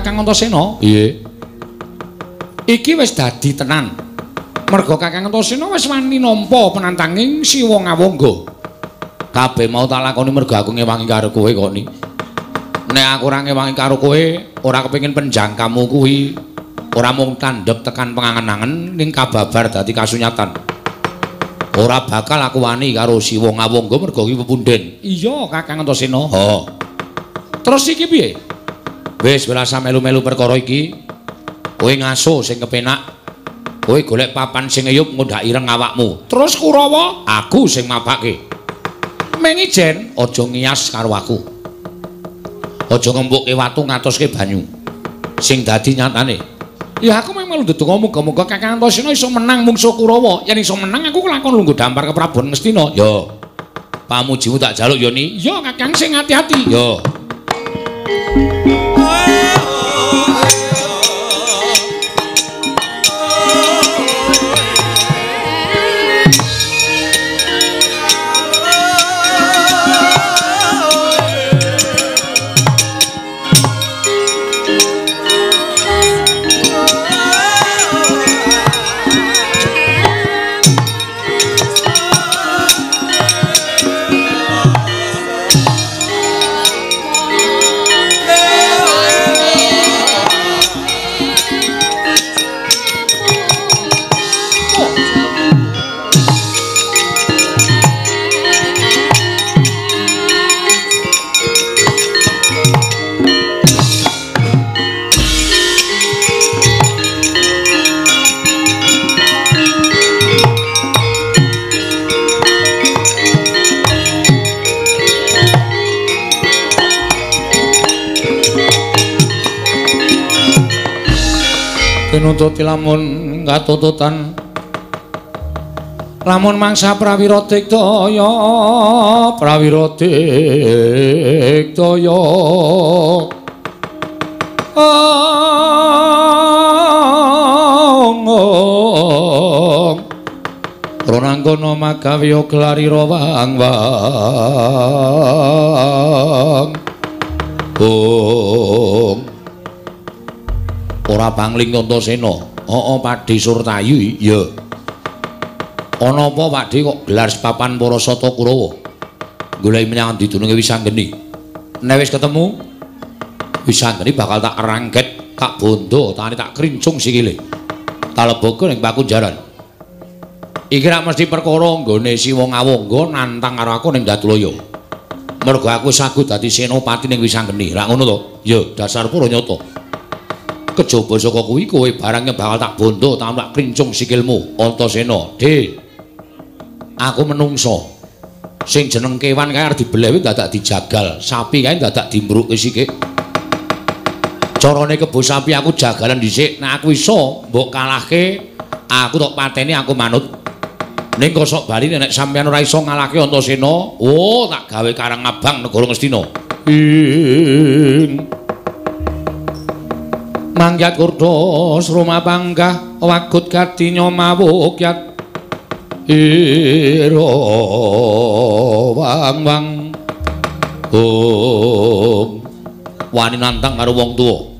Kakang Antasena? Iye. Iki wis dadi tenan. Merga Kakang Antasena wis wani nampa penantanging Siwa Ngawangga. Kabeh mau tak lakoni merga aku ngewangi karo kowe kok ni. Nek aku ora ngewangi karo kowe, ora kepengin penjangkamu kuwi ora mung tandhep tekan pengangen-angen ning kababar dadi kasunyatan. Ora bakal aku wani karo Siwa Ngawangga merga kuwi pepunden. Iya, Kakang Antasena. Ha. Terus iki piye? Wis welasa melu-melu perkara iki. Kowe ngaso sing kepenak. Kowe golek papan sing eyup ngundhak ireng awakmu. Terus Kurawa, aku sing mapake. Mengijen aja ngias karo aku. Aja ngembuke watu ngatoske banyu. Sing dadi nyatane. Ya aku memang melu ndedonga muga-muga Kakang Antasena iso menang mungsuh Kurawa. Yen iso menang aku kelakon lungguh dampar ke Prabu Ngastina. Ya. Pamujimu tak jaluk yo ni. Ya Kakang sing ati-ati. Ya. Pinuntuti lamun katututan Lamun mangsa prawira diktaya prawira diktaya Ong Ronanggono magawiya glarira wang-wang Ong ora pangling Antasena. Heeh, Pakde Surtayu iya. Ana apa Pakde kok gelar papan para sata Kurawa? Golek menyang ndi dununge Wisanggeni. Nek wis ketemu Wisanggeni bakal tak rangket, tak bondo, tangane tak krincung sikile. Taleboko ning Pakunjaran. Iki rak mesti perkara nggone Siwa Ngawangga nantang karo aku ning Datulaya. Mergo aku sagut dadi senopati ning Wisanggeni. Rak ngono to? Ya, dasar pura nyata. Kejaba saka kuwi kowe barangnya bakal tak bondo tak krincung sikilmu. Antasena de aku menungso. Sing jeneng kewan kae arep dibelewi dadak dijagal. Sapi kae dadak dimbruke sikik. Carane kebo sapi aku jagalan dhisik. Nek aku iso mbok kalahke aku tok pateni aku manut. Ning kosok bali nek sampeyan ora iso ngalahke Antasena oh tak gawe karang abang negara Ngastina ing mangyat kurdos rumah panggah wagut kadinya mawukyat iro wang wang um wani nantang karo wong tuwa.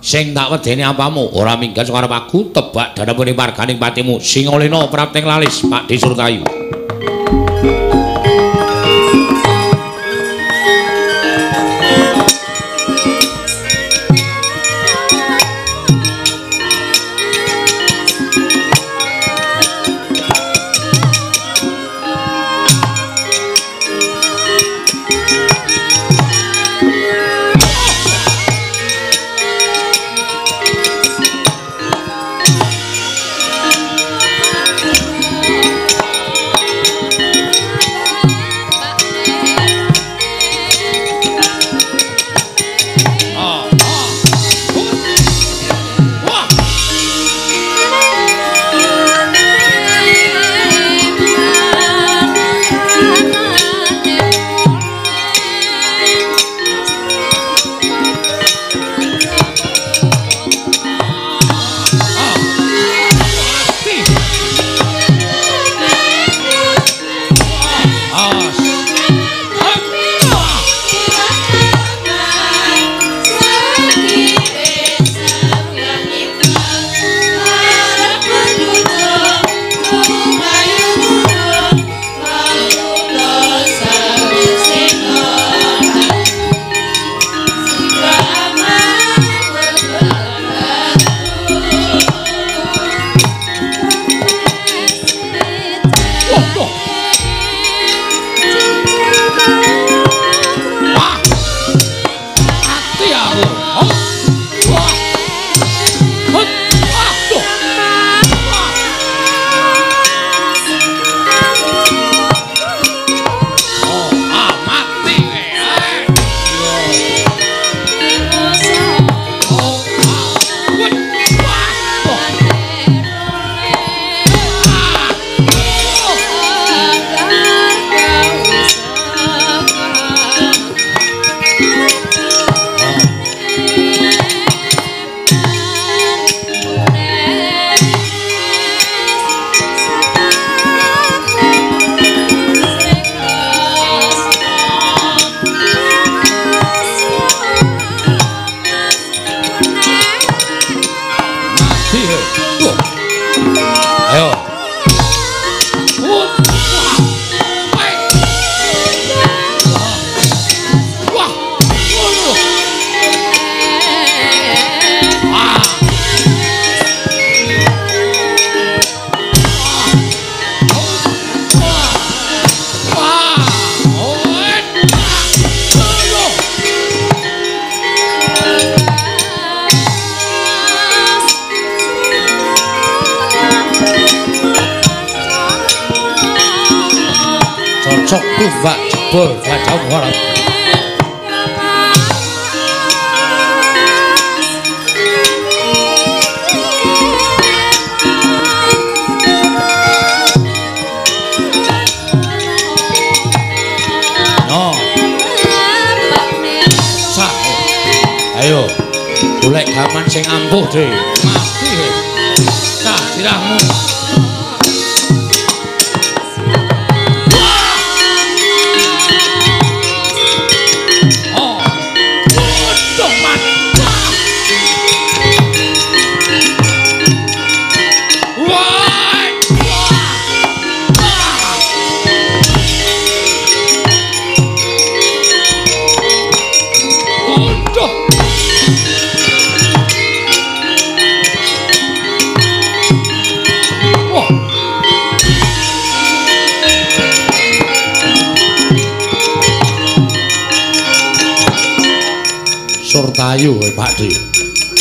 Sing tak wedeni apamu? Ora minggat saka aku tebak danapune marganing patimu. Singolena prapting lalis Pak golek gaman sing ampuh deh Desurtayu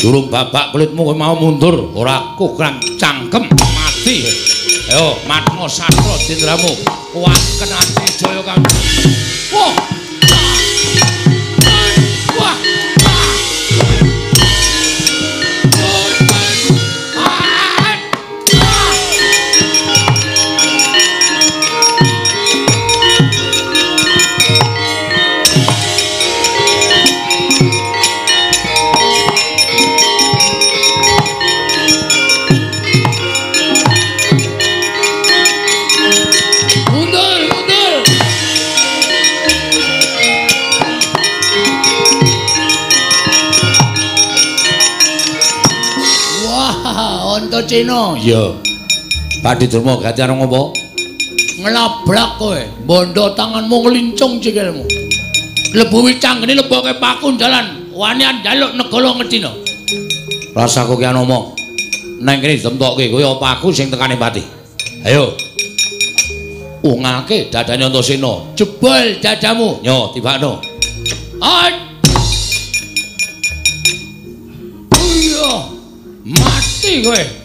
durung babak kulitmu kowe mau mundur. Ora kurang cangkem mati. Ayo matmo satra dindramu kuat kenati jaya kan Cina. Iya. Pak Didurma gati arep ngopo? Ngelabrak kowe, bondo tanganmu ngelincung sikilmu. Lebu canggene leboke paku dalan, wani njaluk negara ngedina. Rasaku ki ana omong. Neng kene ditemtokke kowe apa aku sing tekane pati. Ayo. Ungake dadane Antasena, jebol dadamu. Yo, tibakno. Ay. Iya. Mati kowe.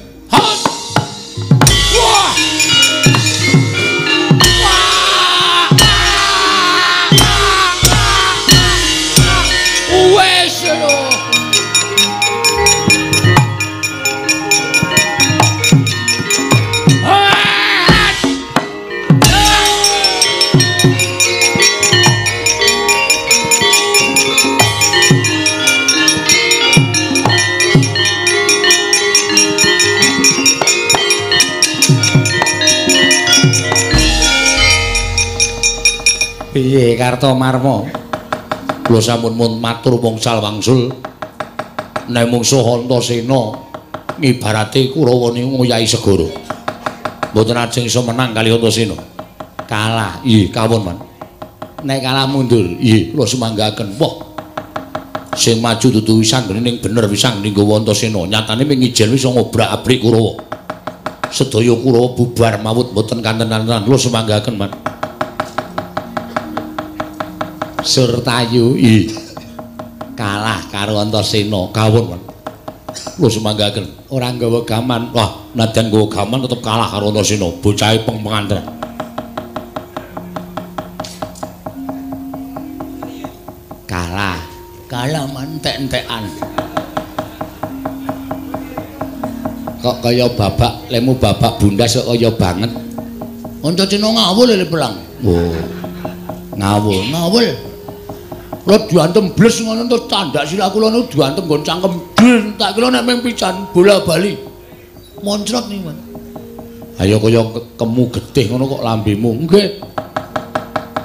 Karto marmo kula sampun mun matur mongsal wangsul nek mungsuh antasena ngibarate kurawa niku ngoyahi segara. Mboten ajeng iso menang kali antasena kalah. Iya kawon man nek kalah mundur iya kula semanggaken. Wah sing maju dudu wisang ning bener wisang ning gawa antasena nyatane ping ijen wis ngobrak-abrik kurawa. Sedaya kurawa bubar mawut mboten kanten-kanten kula semanggaken man Surtayu kalah karo Antasena kawon. Lho semanggaken ora nggawa gaman. Wah, nadyan nggawa gaman tetep kalah karo Antasena, bocahe peng-penganten. Kalah. Kalah mantek-entekan. Kok kaya babak, lemu babak bundas kok kaya banget. Antasena ngawul lho perang. Oh. Ngawul, ngawul. Kula diantem bles ngono to candak sila kula niku diantem nggon cangkem den tak kira nek mung pican bola bali. Moncrot Man. Ayo kaya kemu getih ngono kok lambemu. Nggih.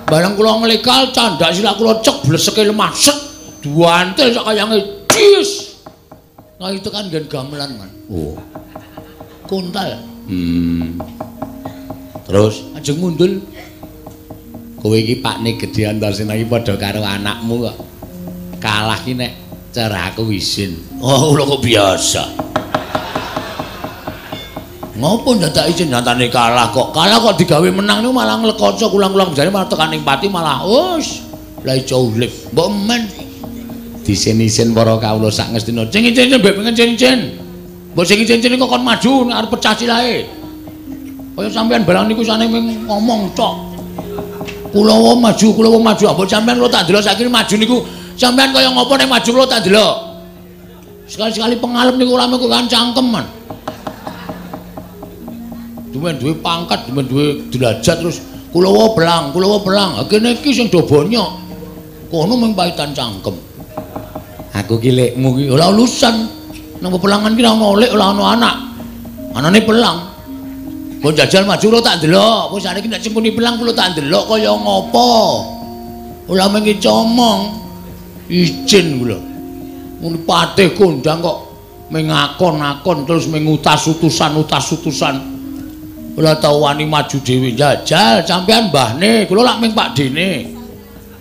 Barang kula nglekal candak sila kula cek bleseke lemah set diantel sak kayange cis. Nah itu kan gen gamelan, Man. Oh. Kuntal. Hmm. Terus ajeng mundul kowe iki pakne gedhe Antasena iki padha karo anakmu kok. Kalah ki nek cara aku isin. Oh, lho kok biasa. Ngopo dadak isin nyatane kalah kok. Kalah kok digawe menang niku malah nglekoco kulang-kulang jane malah tekaning pati malah us. Lah ijo ulip. Mbok men disin-isin para kawula sak ngestina. Sing isin mbek pengen cincin. Mbok sing cincin kok kon maju arep pecah silahe. Kaya sampean barang niku sane ngomong tok. Kulawa maju, kulawa maju. Apa sampean kula tak delok saiki maju niku sampean kaya ngopo nek maju kula tak delok. Sekali-sekali pengalem niku ora mung kan cangkeman. Duwen duwe pangkat, duwe duwe derajat terus kulawa belang, kulawa belang. Ha kene iki sing do bonyok. Kono mung paitan cangkem. Aku ki lekmu ki ora lulusan. Nang pepelangan ki ora ono lek, ora ono anak. Anane pelang. Mbok jajal maju kula tak ndelok. Wis saiki nek cengkuni pelang kula tak ndelok kaya ngopo. Ora mengi comong. Izin kula. Mun patih kondang kok mengakon-akon terus mengutas utusan-utas utusan. Ora tau wani maju dhewe jajal sampean mbahne, kula lak ming Pak Dene.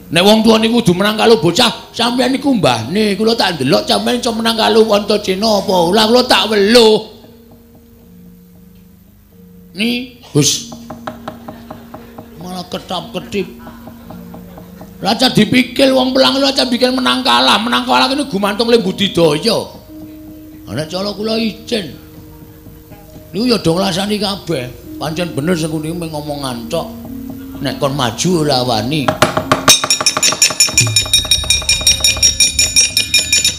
Nek wong tuwa niku kudu menang karo bocah, sampean niku mbahne, kula tak ndelok sampean iso menang karo Antasena apa? Lah kula tak weluh. Ni, Gus. Malah ketap-ketip. Raja dipikir wong pelang lu aja bikin menang kalah, menang kalah kene gumantung le budidaya. Ana cara kula izin. Niku ya do nglasani kabeh. Pancen bener sing kuwi mung ngomongan tok. Nek kon maju ora wani.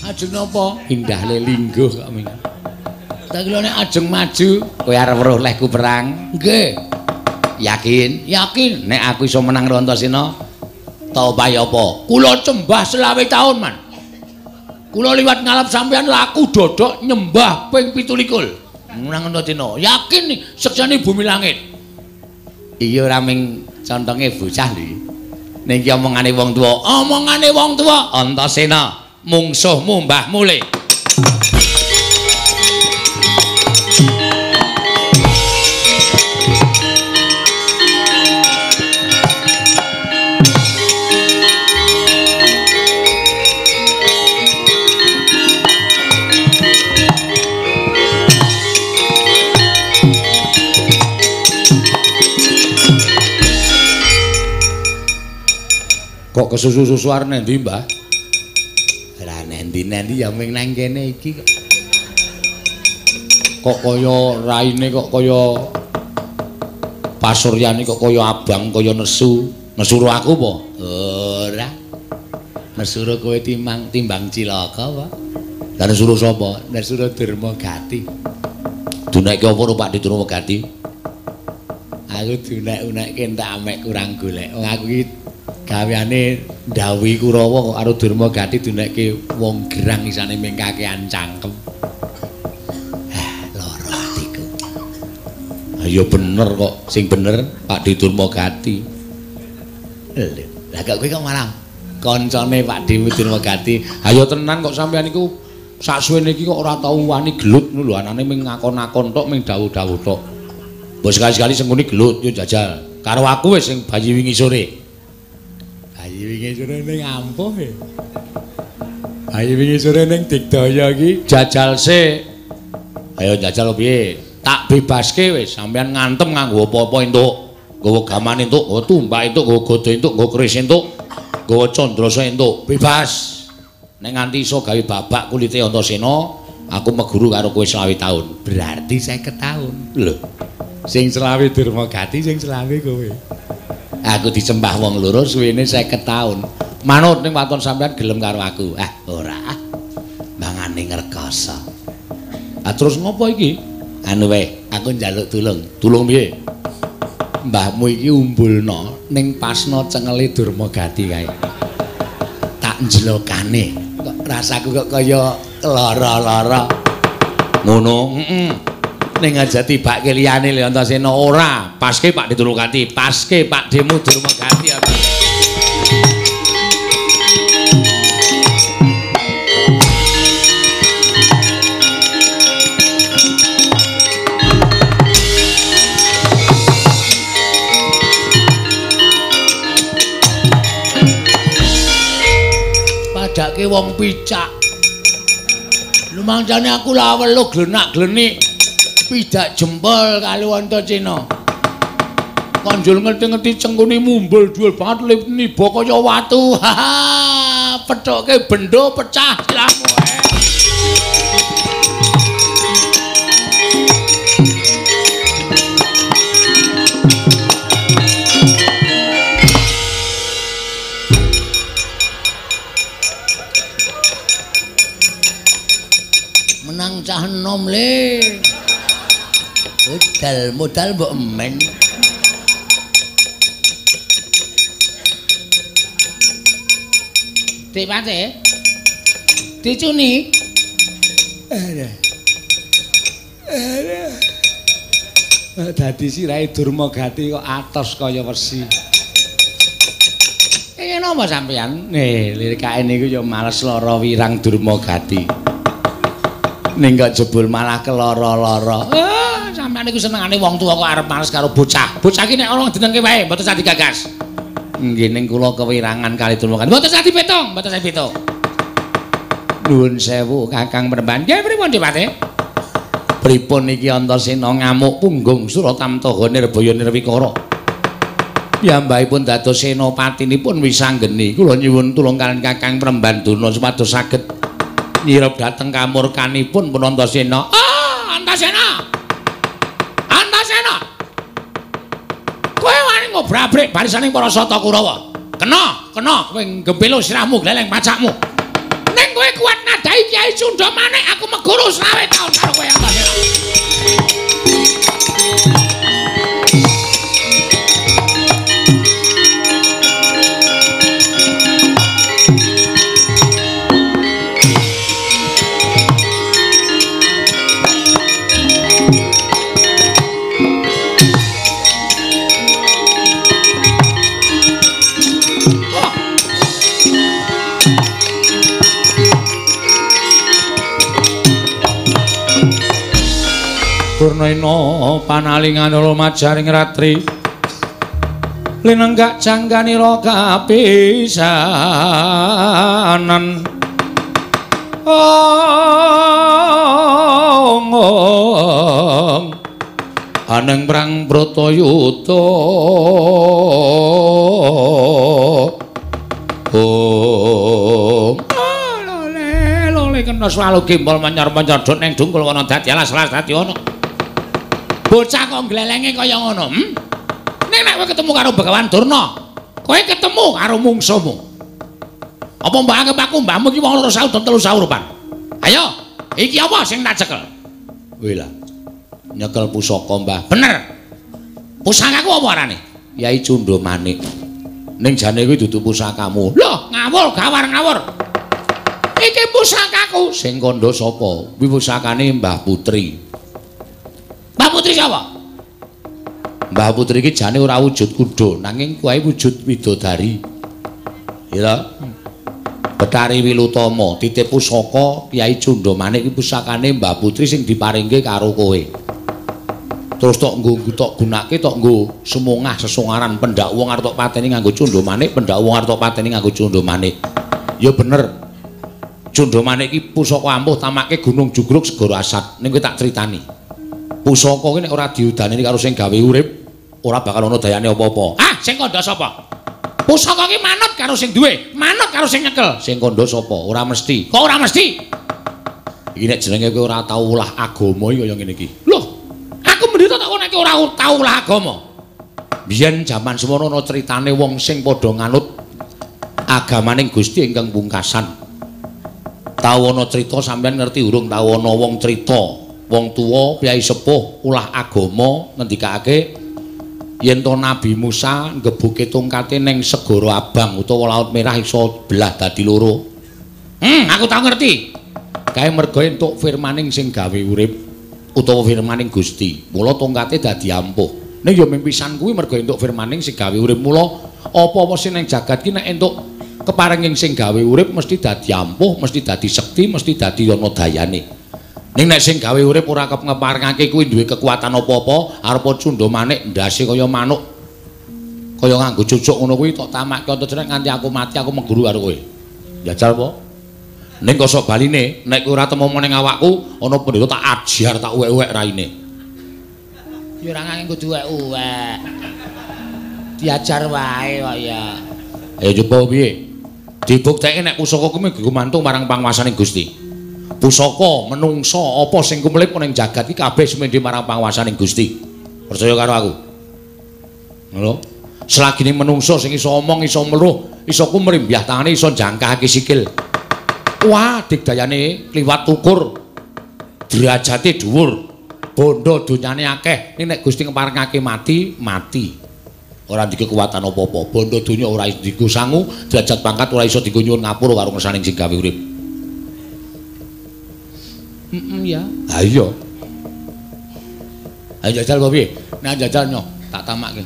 Ajeng napa? Indah lelingguh kok Tak ajeng maju, kowe arep weruh lehku perang. Nggih. Yakin? Yakin nek aku iso menang Rantasena. Ta upaya apa? Kula cembah selawe taun, Man. Kula liwat ngalap sampean laku dodok nyembah ping 17. Menang Rantasena. Yakin nih seksane bumi langit. Iya ora ming contonge bocah lho. Ning ki omongane wong tuwa, omongane wong tuwa Antasena mungsuhmu Mbah Mule. Kok kesusu-susu arep endi, Mbah? Ora nendi-nendi ya ming nang kene iki kok. Kok kaya raine kok kaya pasuryane kok kaya abang kaya nesu. Nesu aku apa? Ora. Nesu kowe timbang timbang cilaka apa? Lah nesu sapa? Nesu Durma Gati. Dunekke apa ro Pak Durma Gati? Aku dunek-unekke entek amek kurang golek. Wong aku iki gaweane Dawi Kurawa karo Durma Gati dunekke wong gerang isane ming kakean cangkem. Eh, lara atiku. Ayo bener kok, sing bener Pak Durma Gati. Lah kok kowe kok malah kancane Pak Dewi Durma Gati. Ayo tenan kok sampean iku sak suwene iki kok ora tau wani gelut lho, anane ming ngakon-akon tok ming dawuh-dawuh tok. Mbok sekali-sekali sing ngene gelut yo jajal. Karo aku wis sing bayi wingi sore. Wingi sore ning ampuh e. Ayu wingi sore ning Digdaya iki jajal se. Ayo jajal piye? Tak bebaske wis, sampean ngantem nganggo apa-apa entuk. Nggawa gaman entuk, nggawa tumbak entuk, nggawa godho entuk, nggawa keris entuk, nggawa candrasa entuk. Bebas. nek nganti iso gawe babak kulite Antasena, aku meguru karo kowe selawe taun. Berarti 50 taun. Lho. Sing selawe Durmagati, sing selawe kowe. Aku disembah wong loro suwene 50 taun. Manut ning waton sampean gelem karo aku. Ah, ora. Mangane ngrekoso. Ah terus ngopo iki? Anu wae, aku njaluk tulung. Tulung piye? Mbahmu iki umbulna ning pasna cengele Durmagati kae. Tak njlokane. Kok rasaku kok kaya lara-lara. Ngono, heeh. Ning aja tibake liyane le Antasena ora. Paske Pak Ditulungati, paske Pak Durmagati apa. Padake wong picak. Lumangsane aku lawel lo glenak-glenik. Pidak jempol kali Antasena. Konjol ngerti-ngerti cengkune mumbul duel banget lip niba kaya watu. Haha, pethoke bendo pecah silamu. eh. Menang cah enom le. Modal, modal mbok emen. Dik Pate. Dicuni. Eh, Dadi sirahe Durmagati kok atos kaya wesi. Iki napa sampean? Nih, lirikake niku ya males lara wirang Durmagati. Ning kok jebul malah kelara-lara. Sampean niku senengane wong tuwa kok arep males karo bocah. Bocah iki nek ana jenenge wae, mboten sadi gagas. Nggih ning kula kewirangan kali Durmagati. Mboten sadi pitung, mboten sadi pitung. Nuwun sewu Kakang Peremban. Nggih pripun Dipate? Pripun iki Antasena ngamuk punggung Suratamtaga Nirbaya Nirwikara. Piyambakipun dados senapatinipun wisanggeni. Kula nyuwun tulung kalian Kakang Peremban Durna supados saged nyirep dhateng kamurkanipun pun Antasena. Ah. Antasena. Kowe wani ngobrabrik barisaning para Sata Kurawa. Kena, kena kowe gempelo sirahmu gleleng pacakmu. Ning kowe kuat nadai Kyai Sunda manik aku meguru selawe taun karo kowe Antasena. Purnena panalingan lumajaring ratri. Linenggak jangganira kapisanan. Ong ong aneng prang bratayuda ong lole lole kena selalu gimbal menyor-menyor dot ning dungkul kono dadi alas-alas dadi ono bocah kok glelenge kaya ngono hm nek nek kowe ketemu karo Begawan Durna kowe ketemu karo mungsumu apa mbak anggap aku mbahmu iki wong loro saut telu saurupan ayo iki apa sing tak cekel? Wila nyekel pusaka mbah. Bener. Pusakaku apa arane? Yai Cundha Manik. Ning jane kuwi dudu pusakamu. Lho ngawur gawar ngawur. Iki pusakaku. Sing kandha sapa? Kuwi pusakane Mbah Putri Mbah Putri sapa? Mbah Putri iki jane ora wujud kuda, nanging kuwi wujud widodari. Ya. Betari Wilutama, titip pusaka Kyai Cundha Manik iki pusakane Mbah Putri sing diparingke karo kowe. Terus tok nggo tok gunake tok nggo semungah sesungaran pendak wong arep tok pateni nganggo Cundha Manik, pendak wong arep tok pateni nganggo Cundha Manik. Ya bener. Cundha Manik iki pusaka ampuh tamake Gunung Jugruk Segara Asat. Ning kowe tak critani. Pusaka iki nek ora diudani karo sing gawe urip ora bakal ana dayane apa-apa. Ah, sing kandha sapa? Pusaka ki manut karo sing duwe, manut karo sing nyekel. Sing kandha sapa? Ora mesti. Kok ora mesti? Iki nek jenenge kowe ora tau ulah agama iki kaya ngene iki. Loh, aku mendhita tak nek ora tau ulah agama. Biyen jaman semono ana critane wong sing padha nganut agamaning Gusti ingkang pungkasan. Tau ana crita sampeyan ngerti urung tau ana wong crita, wong tuwa piyai sepuh ulah agama ngendikake yen to Nabi Musa ngebuke tongkate ning segara abang utawa laut merah iso belah dadi loro. Hmm, aku tau ngerti. kae mergo entuk firmaning sing gawe urip utawa firmaning Gusti. Mula tongkate dadi ampuh. Ning ya mimpisan kuwi mergo entuk firmaning sing gawe urip. Mula apa-apa sing ning jagat ki nek entuk keparenging sing gawe urip mesti dadi ampuh, mesti dadi sekti, mesti dadi ana dayane. Ning nek sing gawe urip ora keparengake kuwi duwe kekuatan apa-apa, arep cundha manik ndase kaya manuk. Kaya nganggo cucuk ngono kuwi tok tamakke nganti aku mati aku mengguru karo kowe. Jajal apa? Ning kosok baline, nek kowe ora temu ning awakku, ana pendhita tak ajar tak uwek-uwek raine. Ya ora nganggo kudu uwek-uwek. Diajar wae kok ya. Ayo coba piye? Dibuktekke nek pusaka kuwi gumantung marang panguwasaning Gusti. Pusaka menungso apa sing kumlip ning jagat iki kabeh semendhe marang panguwasaning Gusti. Percaya karo aku. Lho, selagine menungso sing iso omong, iso meluh, iso kumrimbyah tangane, iso jangkahake sikil. Wah, digdayane kliwat ukur. Derajate dhuwur. Bondo donyane akeh. Ning nek Gusti ngeparengake mati, mati. Ora ndike kekuatan apa-apa. Bondo donya ora digo sangu, derajat pangkat ora iso digo nyuwun ngapura karo ngersaning sing gawe urip. Heeh ya. Ha iya. Ayo jajal kok piye? Nek jajal nyo, tak tamake.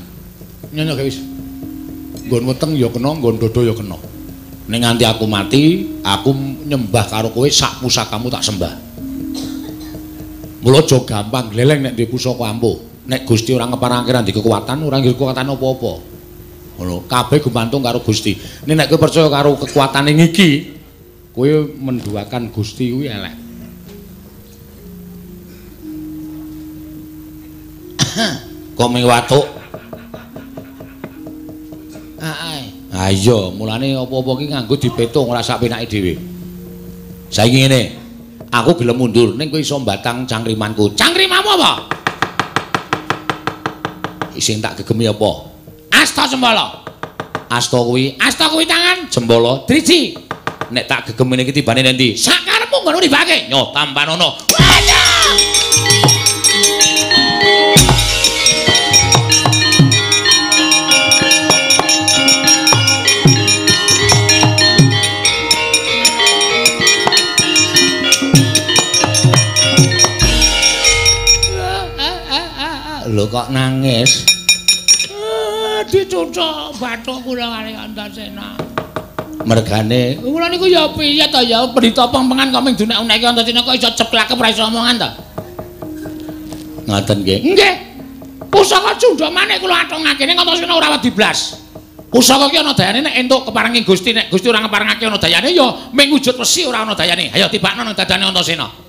Nyonya wis. Nggon weteng ya kena, nggon dodo ya kena. Ning nganti aku mati, aku nyembah karo kowe sak pusakamu tak sembah. Mula aja gampang gleleng nek duwe pusaka ampuh. Nek Gusti ora ngeparangke ra kekuatan, ora ngira kekuatan apa-apa. Ngono, kabeh gumantung karo Gusti. Nek nek kowe percaya karo kekuatane iki, kowe menduakan Gusti kuwi elek. Kok ming watuk? Ha iya, mulane apa-apa ki nganggo dipetung ora sak penake dhewe. Saiki ngene. Aku gelem mundur ning kowe iso mbatang cangkrimanku. Cangkrimamu apa? Sing tak gegemi apa? Asta sembala. Asta kuwi, asta kuwi tangan, jembala driji. Nek tak gegemi iki tibane nendi? Sakarepmu ngono dibake. Nyo tampanono. Lho kok nangis? Ah, dicucuk bathuk kula kali Antasena mergane? Kula niku ya piye to? Ya pendhita pengpengan kok ming dunek-uneke Antasena kok iso ceplak ora iso omongan to? Ngoten nggih. Nggih. Pusaka cundha manik kula atongake ning Antasena ora wedi blas. Pusaka ki ana dayane nek entuk keparengi Gusti nek Gusti ora ngeparengake ana dayane ya ming wujud wesi ora ana dayane. Ayo tibakno nang dadane Antasena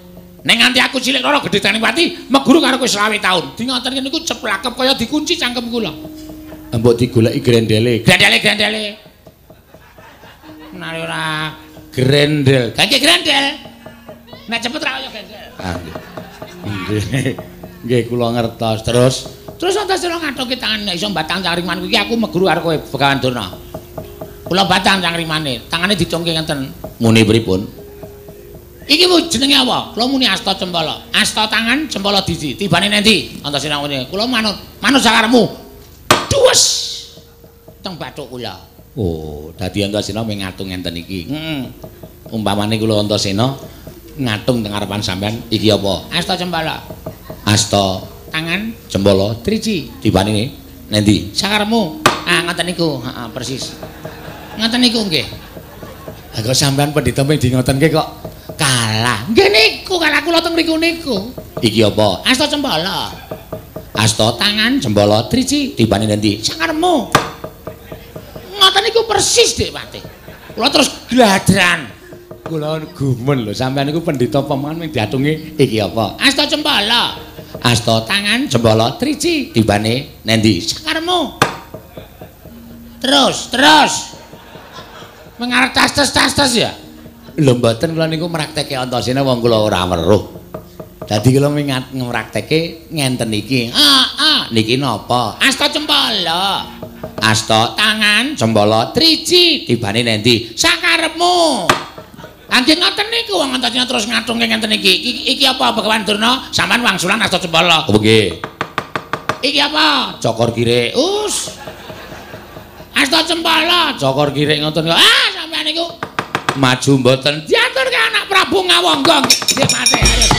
Ning nganti aku cilik loro gedhe tani pati, meguru karo kowe 20 taun. Di ngoten niku ceplakep kaya dikunci cangkem kula. Mbok digoleki grendele. Grendele, grendele. Nari ora grendel. Kangge grendel. Nek cepet ra kaya grendel. Ah. Nggih. Nggih kula ngertos. Terus terus anta sira ngatoki tangan nek iso batang cangriman kuwi aku meguru karo kowe Begawan Durna. Kula batang cangrimane, tangane dicongke ngenten. Muni pripun? Iki mu jenenge apa? Kula muni asta cempala. Asta tangan, cempala diji. Tibane nendi? Antasena ngene. Kula manut, manut sakaremu. Duwes. Teng bathuk kula. Oh, dadi Antasena mung ngatung ngenten iki. Heeh. Umpamane kula Antasena ngatung teng ngarepan sampean iki apa? Asta cempala. Asta tangan, cempala driji. Tibane nendi? Sakaremu. Ah, ngoten niku. Heeh, persis. Ngoten niku nggih. Aku sampean pendhita mung di ngoten kok kalah. Nggih niku kalah kula teng mriku niku. Iki apa? Asta cembala. Asta tangan cembala driji tibane nanti? Sangarmu. Ngoten niku persis Dik Pati. Kula terus gladran. Kula gumun lho sampean niku pendhita pemangan ming diatungi iki apa? Asta cembala. Asta tangan cembala driji tibane nanti? Sangarmu. Terus, terus. Mengarep tas-tas-tas ya. Lho mboten kula niku mraktekke Antasena wong kula ora weruh. Dadi kula mingat ngpraktekke ngenten iki. Ah, ah, niki napa? Asta cempala. Asta tangan cempala triji tibane nendi? Sakarepmu. Anggen ngoten niku wong Antasena terus ngatungke ngenten iki. iki. Iki apa Bagawan Durna? Sampeyan wangsulan asta cempala. Oh nggih. Iki apa? Cokor kirek. Us. Asta cempala, cokor kirek ngoten kok. Ah, sampeyan niku maju mboten diaturke anak Prabu Ngawangga. Nggih.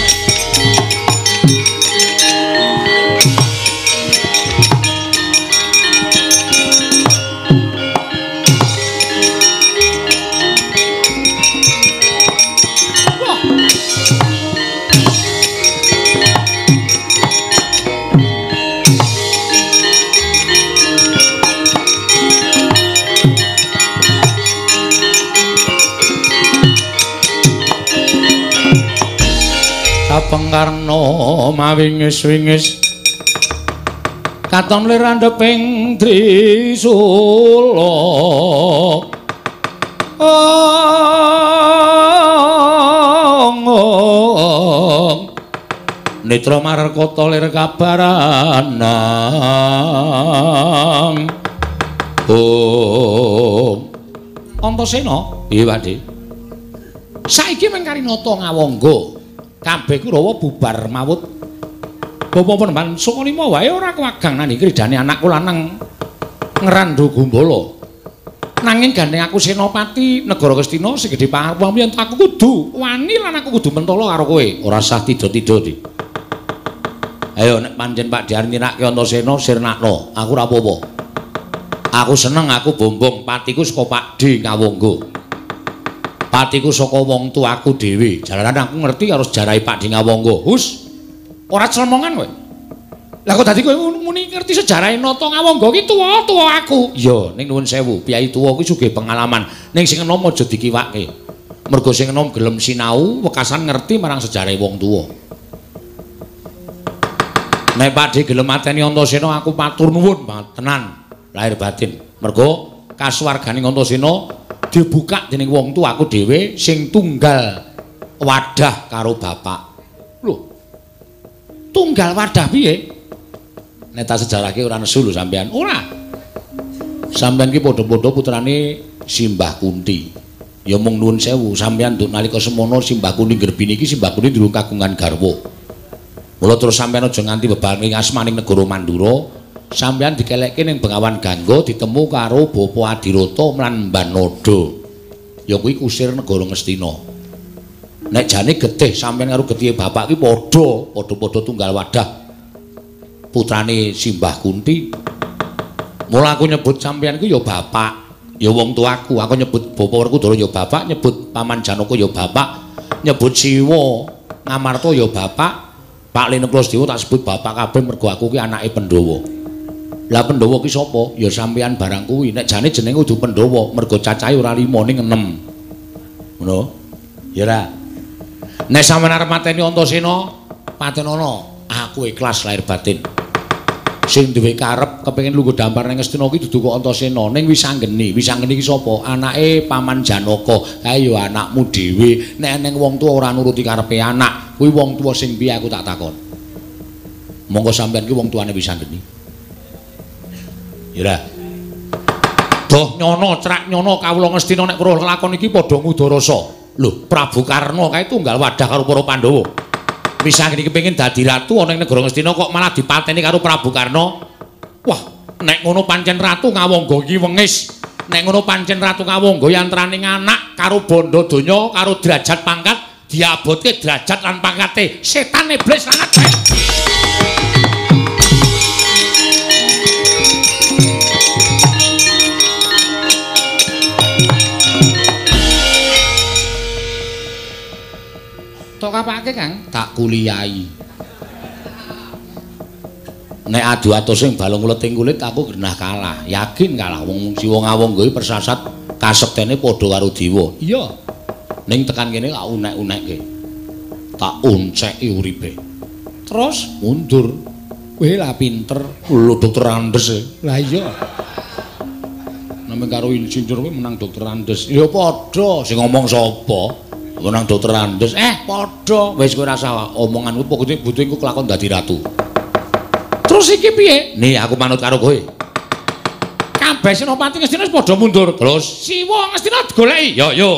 Kapengkarna mawingis-wingis katon lirandheping Trisula Ong Netra markata lir kabaranang Om. Antasena? Iya Pakde Saiki mengkari nata ngawangga kabeh Kurawa bubar mawut. Bapa penemban Sukalima wae ora kewagang nang kridane anakku lanang ngerandu gumbala. Nanging gandeng aku senopati negara Kestina sing gedhe pangarep yen aku kudu wani lan aku kudu mentolo karo kowe. Ora sah tido-tido di Ayo nek panjen Pak Diar nyinake Antasena sirnakno aku ora apa-apa. Aku seneng aku bombong patiku saka Pak D Ngawangga Patiku saka wong tuaku dhewe jalaran aku ngerti karo sejarah Pak D Ngawangga hus ora celomongan kowe Lah kok dadi kowe muni ngerti sejarahe Nata Ngawangga ki tuwa-tuwa aku. Iya, ning nuwun sewu, piyai tuwa kuwi sugih pengalaman. Ning sing enom aja dikiwake. Mergo sing enom gelem sinau, wekasan ngerti marang sejarahe wong tuwa. Nek Pakde gelem mateni Antasena aku matur nuwun tenan lahir batin. Mergo kasuwarganing Antasena dibuka dening wong tuaku dhewe sing tunggal wadah karo bapak. Lho. Tunggal wadah piye? nek tak sejarahke ora nesu lho sampean. Ora. Sampean ki padha-padha putrane Simbah Kunti. Ya mung nuwun sewu, sampean nduk nalika semono Simbah Kunti Gerbini iki Simbah Kunti durung kagungan garwa. Mula terus sampean aja nganti bebaring asmaning negara Mandura, sampean dikelekke ning Bengawan Gangga ditemu karo Bapa Adirata lan Mbanada. Ya kuwi kusir negara Ngastina. Nek jane getih sampean karo getihe bapak ki padha, padha-padha tunggal wadah. putrane Simbah Kunti. Mula aku nyebut sampeyan ku ya bapak, ya wong tuaku. Aku nyebut bapa Werkudara ya bapak, nyebut paman Janaka ya bapak, nyebut Siwa Ngamarta ya bapak. Pak Lene Klasdewa tak sebut bapak kabeh mergo aku ki anake Pandhawa. Lah Pandhawa ki sapa? Ya sampeyan barang kuwi. Nek jane jenenge kudu Pandhawa, mergo cacahe ora 5 ning 6. Ngono? Ya ora. Nek sampeyan arep mateni Antasena, patenana, aku ikhlas lahir batin. sing duwe karep kepengin lungguh dampar ning Astina kuwi dudu kok Antasena ning Wisanggeni. Wisanggeni iki sapa? Anake Paman Janaka. Kae ya anakmu dhewe. Nek ning wong tuwa ora nuruti karepe anak, kuwi wong tuwa sing piye aku tak takon. Monggo sampean ki wong tuane Wisanggeni. Ya Doh nyono crak nyono kawula Ngastina nek karo lakon iki padha ngudarasa. Lho, Prabu Karna kae tunggal wadah karo para Pandhawa. bisa gini kepingin dadi ratu ana ing negara Ngastina kok malah dipateni karo Prabu Karna. Wah, nek ngono pancen ratu ngawangga iki wengis. Nek ngono pancen ratu ngawangga yantraning anak karo bondo donya karo derajat pangkat diabotke derajat lan pangkate setan iblis lan Tok kapake, Kang? Tak kuliahi. Nek adu atus sing balung leting kulit aku genah kalah. Yakin kalah wong si wong awong kuwi persasat kasektene padha karo dewa. Iya. Ning tekan kene tak unek-unekke. Tak unceki uripe. Terus mundur. Kowe lah pinter, lho dokter Andes. Lah iya. Namung karo insinyur kuwi menang dokter Andes. Ya padha, sing ngomong sapa? Menang dokter Andes. Eh, padha. Wis kowe rasa omongan kuwi pokoke butuh iku kelakon dadi ratu. Terus iki piye? Nih aku manut karo kowe. Kabeh Senopati Ngastina padha mundur. Terus Siwa Ngastina digoleki. Yo yo.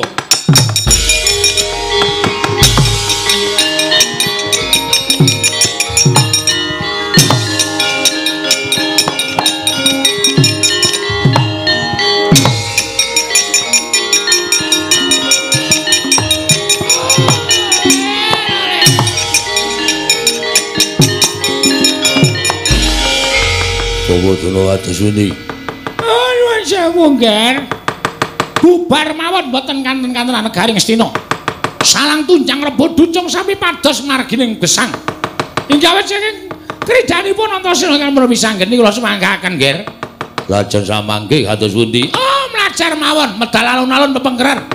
Bawadana atus wini. Nuwun sewu, Nger. Bubar mawon mboten kanten-kanten negari Ngastina. Salang tunjang rebut ducung sami pados margining gesang. Inggih awet saking kridanipun Antasena kan menawi kula semanggaken, Nger. Lajeng samangke atus wini. Oh, mlajar mawon medal alun-alun pepengkeran.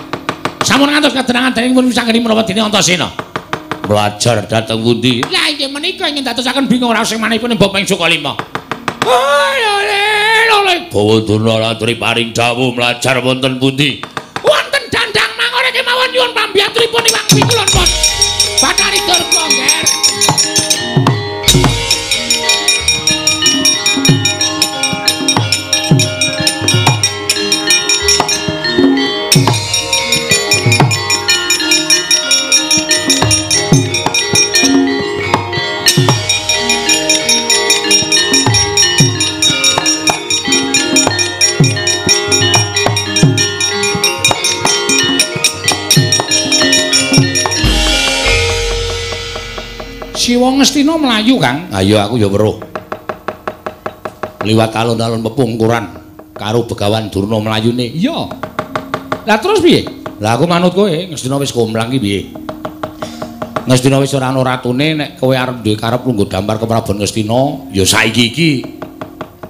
Sampun ngantos kadenangan dening pun sanggeni menapa dene Antasena. Belajar dateng pundi? Lah inggih menika ingin dadosaken bingung raos sing manihipun Mbok Ping Sukalima. Ayo le, Bawadana aturi paring dawuh mlajar wonten pundi? wonten dandang mangore kemawon nyuwun pambiyantunipun Iwang Pikulun Siwa Ngastina mlayu, Kang. Ayo aku ya weruh. Liwat alun-alun pepungkuran karo Begawan Durna mlayune. Iya. Lah terus piye? Lah aku manut kowe, Ngastina wis gomblang ki piye? Ngastina wis ora ana ratune nek kowe arep duwe karep lungguh dampar ke Prabu Ngastina, ya saiki iki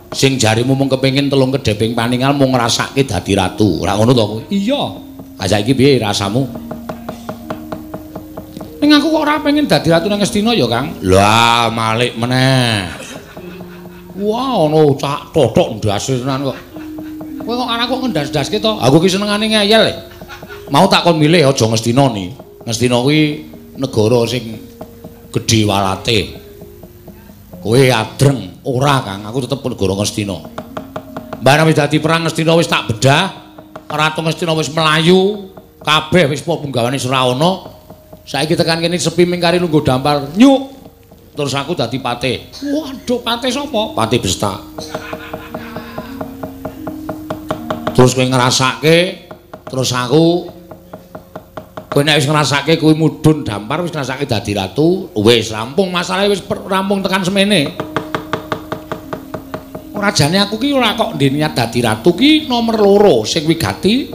sing jarimu mung kepengin telung kedheping paningal mung ngrasake dadi ratu. Ora ngono to kowe? Iya. Ah saiki piye rasamu? Ning aku kok ora pengen dadi ratu nang Ngastina ya, Kang. Lah malik meneh. Wah, ono cak totok ndase tenan kok. Kowe kok anakku ngendas-ndaske to? Aku ki senengane ngeyel. e. Mau tak kon milih aja Ngastina ni. Ngastina kuwi negara sing gedhe walate. Kowe adreng ora Kang, aku tetep negara Ngastina. Barang wis dadi perang Ngastina wis tak bedah. Ratu Ngastina wis melayu, kabeh wis punggawane ora ana. Saiki tekan kene sepi mingkari lungguh dampar nyuk. Terus aku dadi patih. Waduh, pate sapa? Pati Besta. Terus kowe ngrasake, terus aku kowe nek wis ngrasake kuwi mudhun dampar wis ngrasake dadi ratu, wis rampung masalahe wis rampung tekan semene. Ora jane aku ki ora kok ndek niat dadi ratu ki nomor loro sing wigati.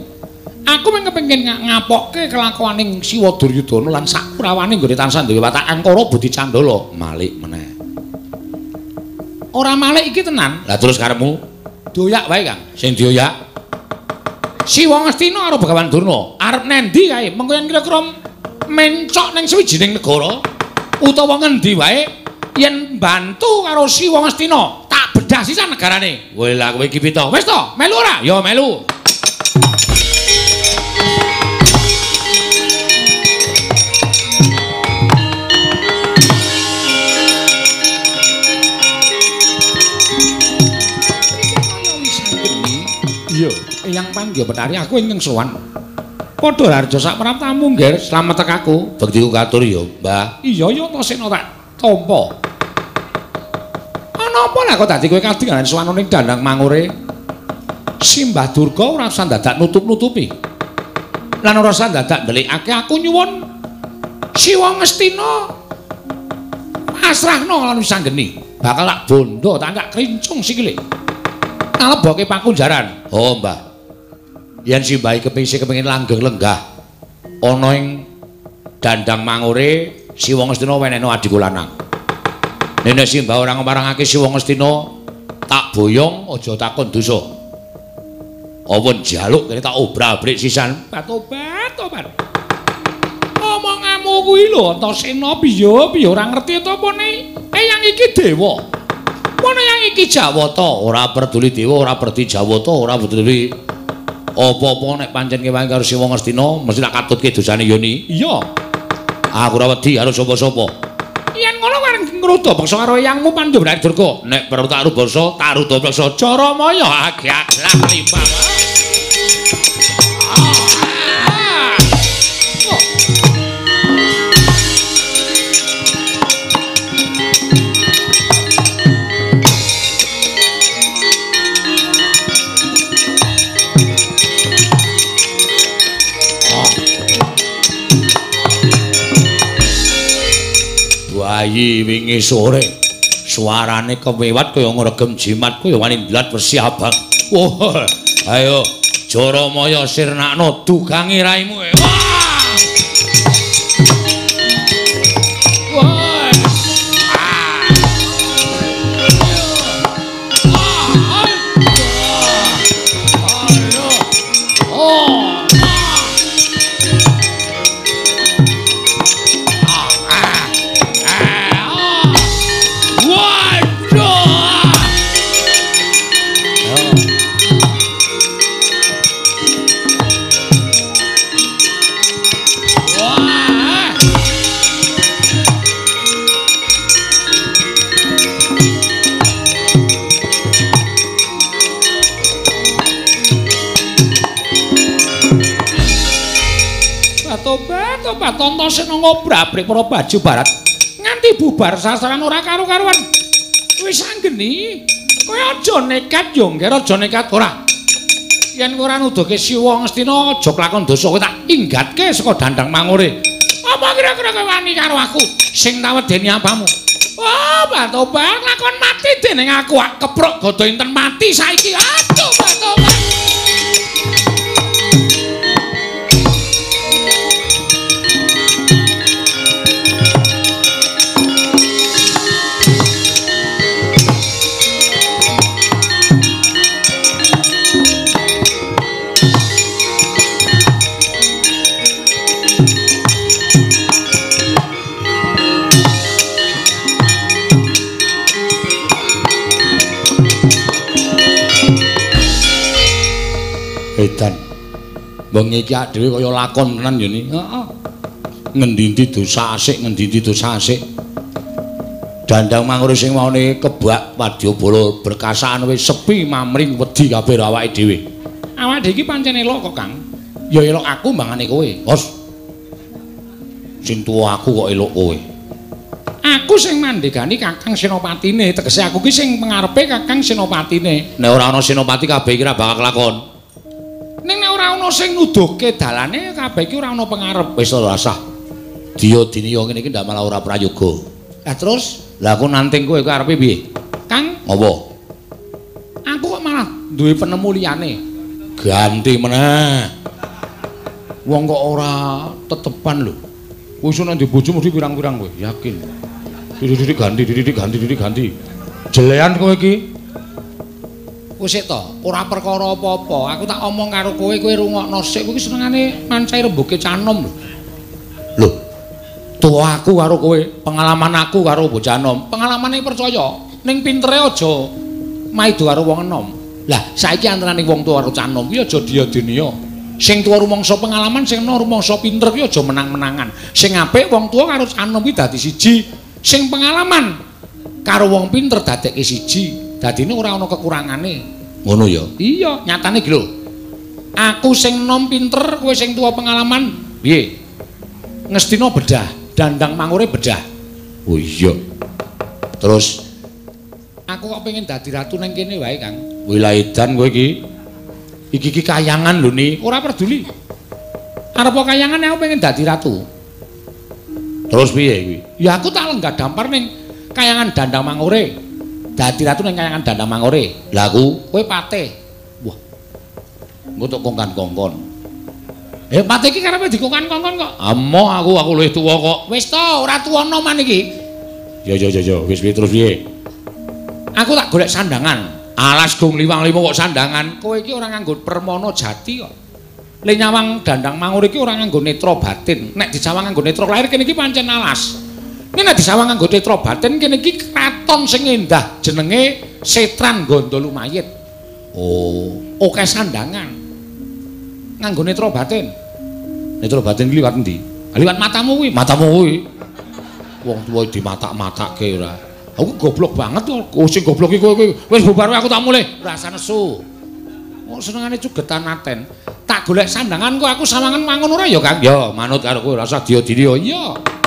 Aku mung kepengin nga- ngapokke kelakuaning Siwa Duryudana lan sak prawane nggone tansah duwe watak angkara budi candala. Malik meneh. Ora malik iki tenan. Lah terus karepmu Doyak wae, Kang. sing dioyak Siwa Ngastina karo Begawan Durna arep nendi kae? Mengko yen kira-kira mencok ning sawijining negara utawa ngendi wae yen bantu karo Siwa Ngastina tak bedah sisan negarane. kowe lah kowe iki pito. Wis to, melu ora? Ya melu. Yang panggil betari aku ingin sowan. Padha harjo sak prap tamu, Nger, selamat tek aku. Bektiku katur ya, Mbah. Iya, ya to sing tak tampa. Ana apa lah kok dadi kowe kadingan sowan ning dandang mangure? Simbah Durga ora usah dadak nutup-nutupi. Lan ora usah dadak ndelikake aku nyuwun Siwa Ngastina pasrahno lan wis anggeni. Bakal tak bondo, tak tak krincung sikile. Kaleboke pakunjaran. Oh, Mbah. Yen si Mbah kepengin langgeng lenggah ana ing dandang mangure si Wong Astina wenehno adhiku lanang. Nek si Mbah ora ngemarangake si Wong Astina tak boyong aja takon dosa. Apa njaluk kene tak obrak-abrik sisan. Batobat, tobat. Omonganmu kuwi lho Antasena piye piye ora ngerti to apa ne? Eyang iki dewa. Ngono yang iki Jawata, ora peduli dewa, ora peduli Jawata, ora peduli apa-apa nek pancen kewangi karo Siwa Ngastina, mesti tak katutke dosane Yoni. Iya. Aku ora wedi karo sapa-sapa. Yen ngono kan ngruda bangsa karo yangmu pandhu Durga. Nek perlu tak rubasa, tak ruda bangsa Caramaya agak-agak limbang. Bayi wingi sore. Suarane kewewat kaya ngregem jimat kaya wani ndlat wesi abang. Wah ayo Jaramaya sirnakno dugangi raimu. wah tontosena ngobrabrik para baju barat nganti bubar sasaran ora karo-karuan wis anggeni kowe aja nekat yo ngger aja nekat ora. Yen ora nuduhke Siwa Ngastina aja klakon dosa kowe tak inggatke saka dandang mangure apa kira-kira kowe wani karo aku? Sing tawedeni apamu? Oh, Batobar, lakon mati dening aku keprok godo inten mati saiki. Aduh, Wong iki dhewe kaya lakon tenan ya ni. Heeh. Ngendi-endi dosa asik, ngendi-endi dosa asik. Dandang mangure sing maune kebak wadyabala berkasan wis sepi mamring wedi kabeh awake dhewe. Awake dhewe iki pancen elok kok, Kang. Ya elok aku mbangane kowe. Bos. Sing tuwa aku kok elok kowe. Aku sing mandhegani Kakang Senopatine, tegese aku ki sing pengarepe Kakang Senopatine. Nek ora ana Senopati kabeh iki ora bakal lakon. Ora ana sing nuduhke dalane kabeh iki ora ana pengarep. Wis ora sah. Dia diniya ngene iki ndak malah ora prayoga. Lah terus, lah aku nanting kowe kowe arepe piye? Kang, ngopo? Aku kok malah duwe penemu liyane. Ganti meneh. Wong kok ora tetepan lho. Wis ana ndi bojo mesti pirang-pirang kowe, yakin. Didi ganti, didi ganti, didi ganti. Jelean kowe iki. Wis to, ora perkara apa-apa. Aku tak omong karo kowe, kowe rungokno sik. Kowe senengane mancai rembuke canom lho. Lho. Tuwa aku karo kowe, pengalaman aku karo bocah enom. Pengalamane percaya, ning pintere aja maido karo wong enom. Lah, saiki antaraning wong tuwa karo canom kuwi aja dia-dinia. Sing tuwa rumangsa pengalaman, sing enom rumangsa pinter kuwi aja menang-menangan. Sing apik wong tuwa karo canom kuwi dadi siji. Sing pengalaman karo wong pinter dadekke siji. Dadine ora ana kekurangane. Ngono ya? Iya, nyatane iki lho. Aku sing nom pinter, kowe sing tuwa pengalaman. Piye? Ngestina bedah, dandang mangure bedah. Oh iya. Terus aku kok pengen dadi ratu nang kene wae, Kang. Wilaidan kowe iki. Iki iki kayangan lho ni, ora peduli. Arep kayangan aku pengen dadi ratu. Terus piye kuwi? Ya aku tak lenggah dampar ning kayangan dandang mangure. Dadi ratu ning kayangan Dandang Mangore. Lah aku kowe pate. Wah. Engko tok kongkan-kongkon. Eh pate iki karepe dikongkan-kongkon kok. Amo aku aku luwih tuwa kok. Wis to, ora tuwa noman iki. Ya ya ya ya, wis piye terus piye? Aku tak golek sandangan. Alas gong liwang-liwang kok sandangan. Kowe iki ora nganggo permono jati kok. Le nyawang Dandang Mangure iki ora nganggo netra batin. Nek dicawang nganggo netra lahir kene iki pancen alas. Ini disawang nganggo tetra batin kene iki kraton sing endah jenenge Setran Gondolumayit. Oh, oke sandangan. Nganggo netra batin. Netra batin liwat endi? Liwat matamu kuwi, matamu kuwi. Wong tuwa di matak-matake ora. Aku goblok banget kok. Oh, sing goblok iki kowe kowe. Wis bubar aku tak mulih. Rasa nesu. Oh, senengane cugetan aten. Tak golek sandangan kok aku sawangan mangun ora ya, Kang? Ya, manut karo kowe rasa dia-dia. Iya.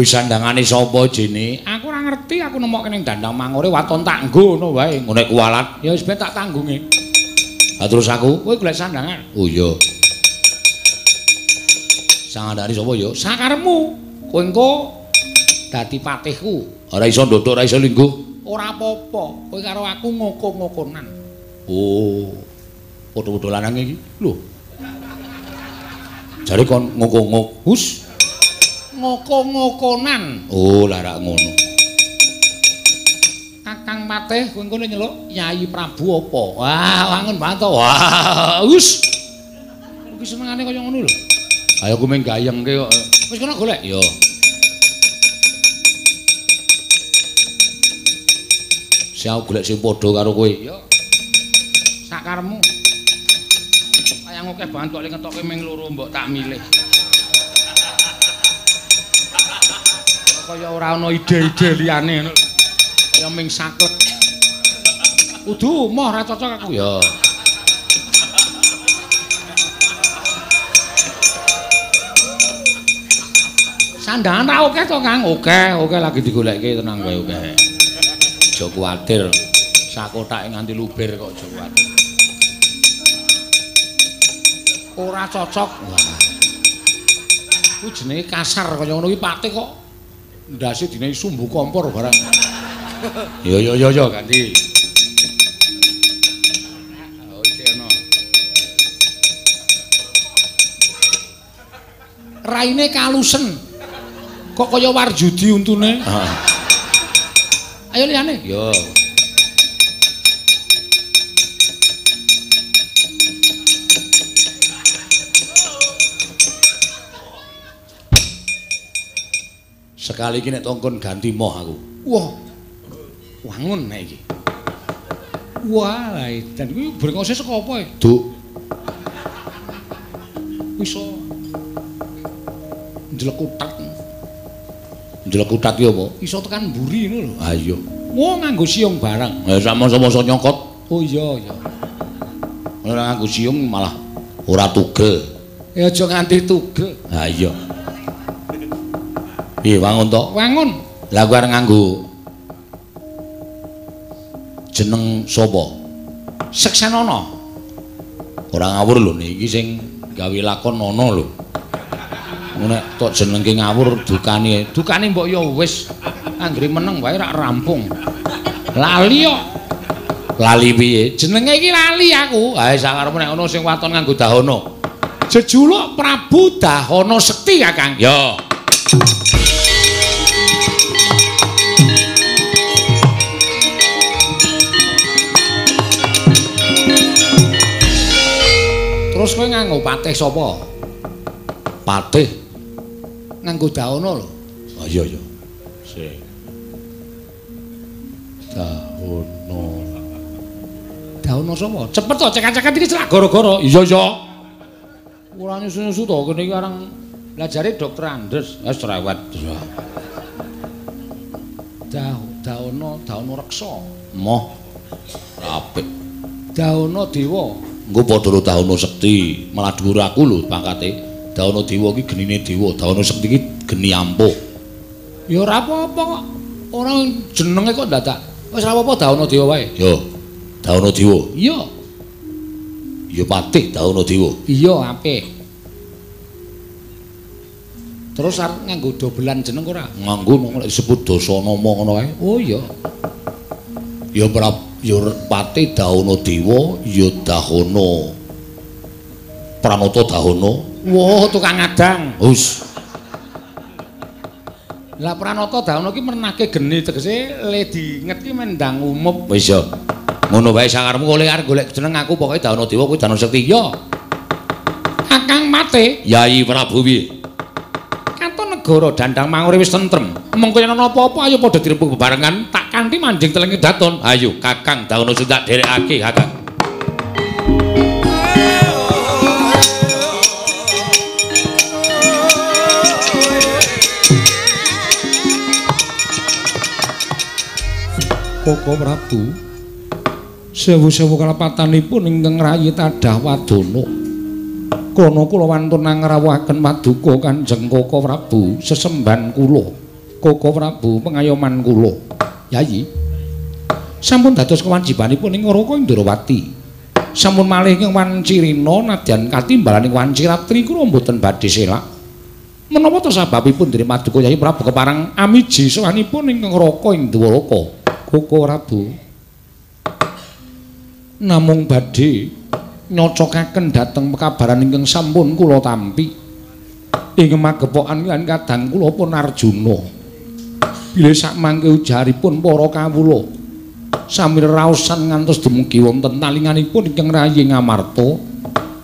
Kuwi sandangane sapa jene? Aku ora ngerti, aku nemokke ning dandang mangure waton tak nggo ngono wae. Ngene kualat, ya wis ben tak tanggunge. Ha terus aku, kowe golek sandangan. Oh iya. Sandangane sapa ya? Sakaremu. Kowe engko dadi patihku. Ora iso ndodok, ora iso lingguh. Ora apa-apa. Kowe karo aku ngoko-ngokonan. Oh. Foto-foto lanang iki. Lho, Jare kon ngoko-ngok. Hus. Ngoko-ngokonan. Oh, larak ngono. Kakang Patih kowe engko nyeluk Yai Prabu apa? Wah, wangun banget to. Wah, hus. Iki senengane kaya ngono lho. Ayo kowe gayengke kok. Wis kono golek. Yo. Siau golek sing padha karo kowe. Yo. Sakaremu. Kayang akeh banget kok ngetokke ming loro mbok tak milih. Kaya ora ana ide-ide liyane ngono. Ya ming saklek. Kudu moh ora cocok aku ya. Sandangan ra oke to, Kang? Oke, oke lagi digolekke tenang kowe oke. Aja kuwatir. Sakotake nganti luber kok aja kuwatir. ora cocok. Wah. Kuwi jenenge kasar kaya ngono iki Pakte kok ndase dine sumbu kompor barang. Yo yo yo yo ganti. Raine kalusen. Kok kaya warjudi untune? Heeh. Ayo liyane. Yo. Sekali iki nek tongkon ganti moh aku. Wah. Wangun nek iki. Wah, dan kuwi brengose saka apa e? Duk. Iso njelek utat. Njelek utat ki apa? Iso tekan mburi ngono lho. Ha iya. Wah, nganggo siung barang. Ya sama-sama iso nyokot. Oh iya, iya. Ora nganggo siung malah ora tugel. Ya aja nganti tugel. Ha iya. Piye wangun to? Wangun. Lah kuwi arep nganggo jeneng sapa? Seksenana. Ora ngawur lho niki sing gawe lakon ana lho. Nek tok jenengke ngawur dukane, dukane mbok ya wis anggere meneng wae rak rampung. Lali kok. Lali piye? Jenenge iki lali aku. Ha sakarepmu nek ana sing waton nganggo dahana. Jejuluk Prabu Dahana Sekti, Kakang. Ya. Terus kowe nganggo patih sapa? Patih nganggo daono lho. Oh iya iya. Sik. Daono. Daono sapa? Cepet to cekak-cekak iki celak gara-gara. Iya iya. Ora nyusu-nyusu to kene iki arang lajare dokter Andes. Wis cerewet. Dao, daono, daono reksa. Moh. Apik. Daono dewa. Engko padha karo Dauna Sekti, malah dhuwur aku lho pangkate. Dauna Dewa iki genine dewa, Dauna Sekti iki geni ampuh. Ya ora apa-apa kok. Ora jenenge kok dadak. Wis ora apa-apa Dauna Dewa wae. Yo. Dauna Dewa. Iya. Ya patih Dauna Dewa. Iya apik. Terus arep nganggo dobelan jeneng ora? Nganggo nek disebut Dasanama ngono kae. Oh iya. Ya Prab ya patih Dauna Dewa, ya Dahana. Pranata Dahana. Wah, tukang ngadang. Wis. Lah Pranata Dauna ki menake geni tegese le diinget ki mendang umup. Wis ya. Ngono wae sakarepmu oleh arep golek jeneng aku pokoke Dauna Dewa kuwi Dauna Sekti. Iya. Kakang Mate, Yai Prabu piye? katon negara dandang mangure wis tentrem. Mengko yen ana apa-apa ayo padha dirembug bebarengan, tak kanthi manjing telengi daton. Ayo Kakang sing tak derekake Kakang. Koko Prabu. Sewu-sewu kalepatanipun ingkang rayi tadah wadana. Krana kula wantun ngrawuhaken paduka Kanjeng Koko Prabu sesemban kula. Koko Prabu pengayoman kula. Yayi. Sampun dados kewajibanipun ing Raka Indrawati. Sampun malih ing Wancirina nadyan katimbalan ing Wanciratri kula mboten badhe selak. Menapa to sababipun diri paduka Yayi Prabu keparang amiji sawanipun ing Raka Indrawata. Koko Prabu. namung badhe nyocokaken dhateng kabaran ingkang sampun kula tampi ing magepokan lan kadang kula pun Arjuna bilih sak mangke ujaripun para kawula sami raosan ngantos dumugi wonten. Talinganipun ingkang rayi ngamarta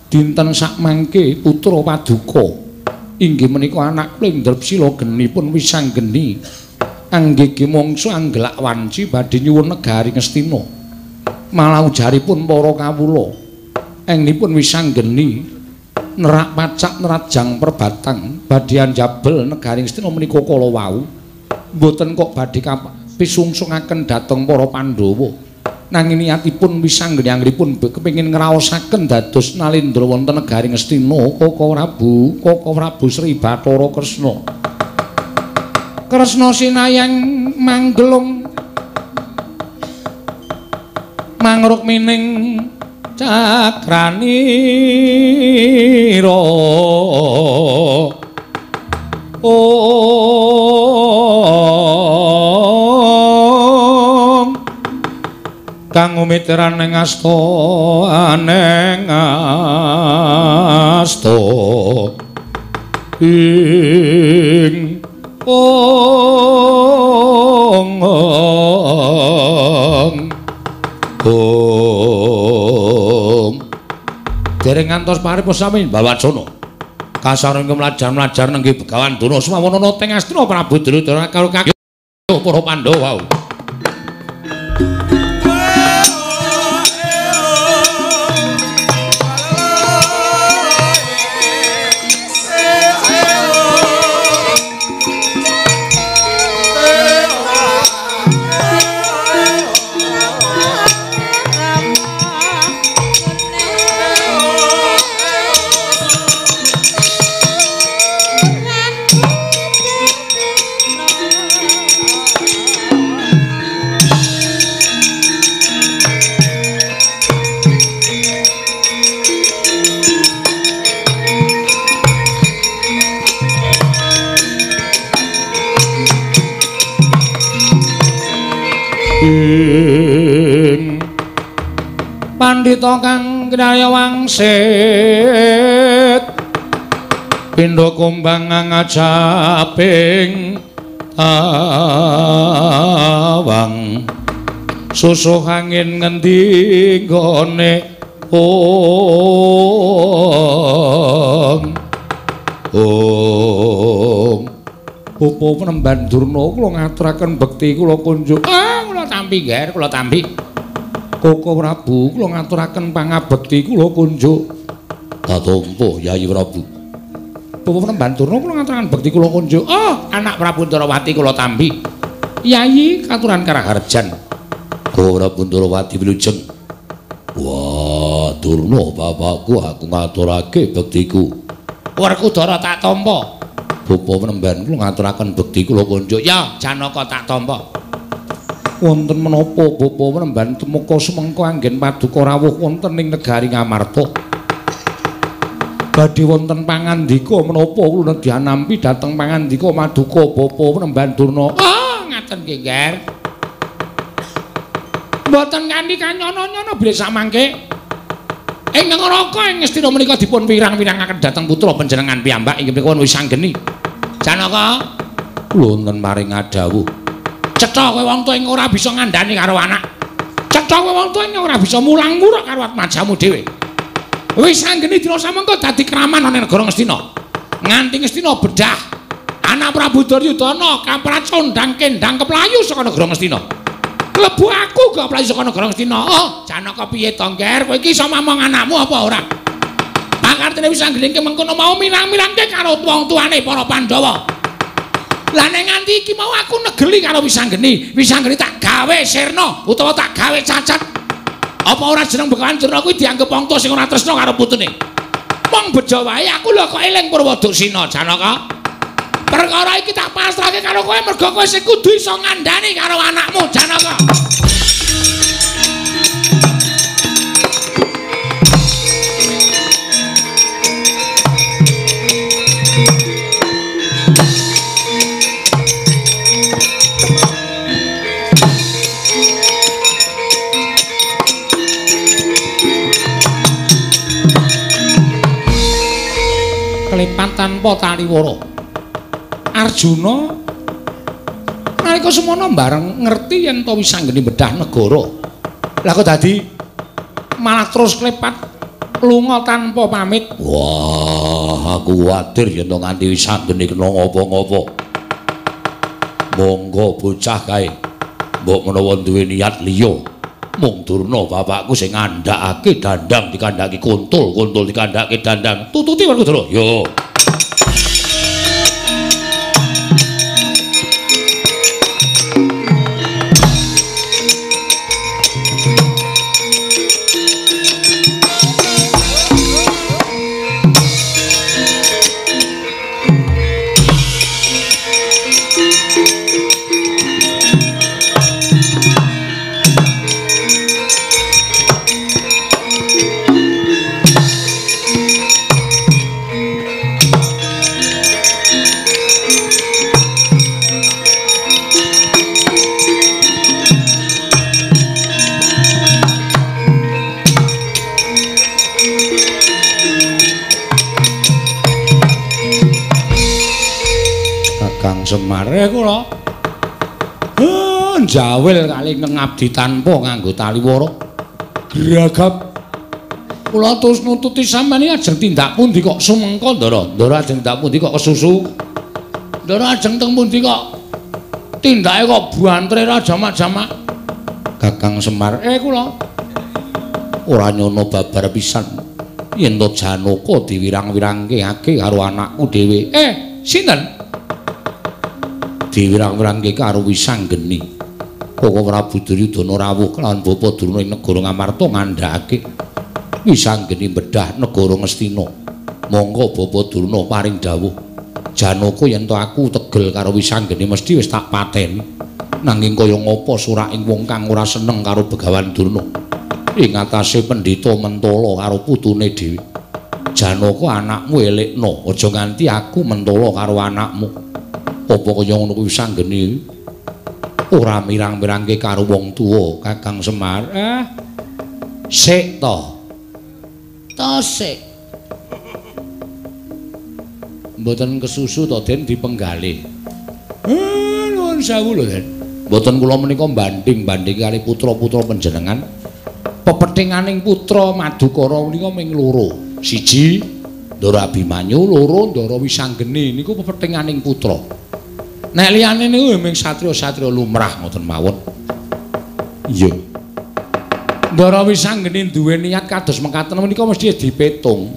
dinten sak mangke putra paduka inggih menika anak Plendrep Sila genipun wisanggeni anggih mangsa anggelak wanci badhe nyuwun negari Ngastina. Malah ujaripun para kawula engnipun wisanggeni nerak pacak nerajang perbatang badhe jabel negari Ngastina menika kala wau mboten kok badhe pisungsungaken dhateng para Pandhawa. Nanging niatipun wisanggeni anggenipun kepengin ngraosaken dados nalendra wonten negari Ngastina Kaka Prabu Kaka Prabu Sri Bathara Kresna. Kresna sinayang manggelung mangruk mining cakranira om kang umitran ing asta aneng asta ing ong ong Om. Dereng ngantos paripun sami Bawacana. Kasareng mlajar-mlajar nenggih Begawan Duna sumawana teng Astina Prabu Drudara karo kakek para Pandhawa. ing kinarya wangsit pindha kumbang ngajaping awang susuh angin ngendi gone om om Pupu penemban Durna kula ngaturaken bekti kula kunjuk. Ah, kula tampi, Ger, kula tampi. Koko Prabu kula ngaturaken pangabekti kula kunjuk. Tatompo Yai Prabu. Penemban Durna kula ngaturaken bekti kula kunjuk. Oh, anak Prabu Ndarawati kula tampi. Yayi katuran karaharjan. Ko Prabu Ndarawati wilujeng. Wah, Durna bapakku aku ngaturake bektiku. Werkudara tak tampa. Bapa penemban kula ngaturaken bekti kula kunjuk. Ya, Janaka tak tampa. Wonten menapa Bapa penemban temuka semengko anggen paduka rawuh wonten ing negari Ngamarta? Badhe wonten pangandika menapa kula nedhi nampi dhateng pangandika maduka Bapa penemban Durna? Oh, ngaten Nger. Mboten kanthi kanyono-nyono bilih samangke. Ing neraka ing Ngastina menika dipun wirang-wirangaken dhateng putra panjenengan piyambak inggih menika wis sanggeni. Janaka wonten maring adawuh. Cetha kowe wong tuwa ora bisa ngandani karo anak. Cetha kowe wong tuwa ora bisa mulang-muruk karo atmajamu dhewe. Wis sanggeni dina samengko dadi kraman ana negara Ngastina. Nganti Ngastina bedah. Anak Prabu Duryudana kaprat condang kendang keplayu saka negara Ngastina. Klebu aku gak playu saka negara Ngastina. Oh, Janaka piye to, Nger? Kowe iki iso mamong anakmu apa ora? Pakartene wis anggeningke mengkono mau mirang-mirangke karo wong tuane para Pandhawa. Lah nek nganti iki mau aku negeli karo Wisanggeni, Wisanggeni tak gawe sirna utawa tak gawe cacat. Apa ora jeneng Begawan Durna kuwi dianggep wong tuwa sing ora tresna karo putune? Mong bejo wae aku lho kok eling Purwadusina, Janaka. Perkara iki tak pasrahke karo kowe mergo kowe sing kudu iso ngandani karo anakmu, Janaka. Kelepat tanpa taliwara. Arjuna nalika semono bareng ngerti yen to wis anggene bedah negara. Lah kok dadi malah terus klepat lunga tanpa pamit. Wah, aku kuwatir yen to nganti wis anggene kena ngapa-ngapa. Monggo bocah kae. Mbok menawa duwe niat liya, mung Durna bapakku sing ngandhakake dandang dikandhaki kuntul, kuntul dikandhake dandang. Tututi Werkudara. Yo. Eh kula. Eh, jawil kali ngabdi tanpa nganggo taliwara. Gragap. Kula terus nututi sampeyan iki ajeng tindak pundi kok sumengko, Ndara? Ndara ajeng tindak pundi kok kesusu? Ndara ajeng teng pundi kok tindake kok buantre ra jamak-jamak? Kakang Semar eh kula. Ora nyono babar pisan. Yen to Janaka diwirang-wirangke ake karo anakku dhewe. Eh, sinten? Diwirang-wirangke karo Wisanggeni. Koko Prabu Duryudana rawuh kelawan Bapa Durna ing negara Ngamarta ngandhakake Wisanggeni bedah negara Ngastina. Monggo Bapa Durna paring dawuh. Janaka yen to aku tegel karo Wisanggeni mesti wis tak pateni. Nanging kaya ngapa suraking wong kang ora seneng karo Begawan Durna. Ing atase pendhita mentala karo putune dhewe. Janaka anakmu elekno, aja nganti aku mentala karo anakmu. Apa kaya ngono kuwi sanggeni ora mirang-mirangke karo wong tuwa Kakang Semar. Eh sik to. To sik. Mboten kesusu to Den dipenggali eh nuwun sewu lho Den. Mboten kula menika banding-banding kali putra-putra panjenengan. Pepethinganing putra Madukara menika ming loro. Siji Ndara Abimanyu loro Ndara Wisanggeni niku pepethinganing putra Nek liyane niku ming satriya-satriya lumrah ngoten mawon. Iya. Ndara Wisanggeni duwe niat kados mekaten menika mesti dipetung.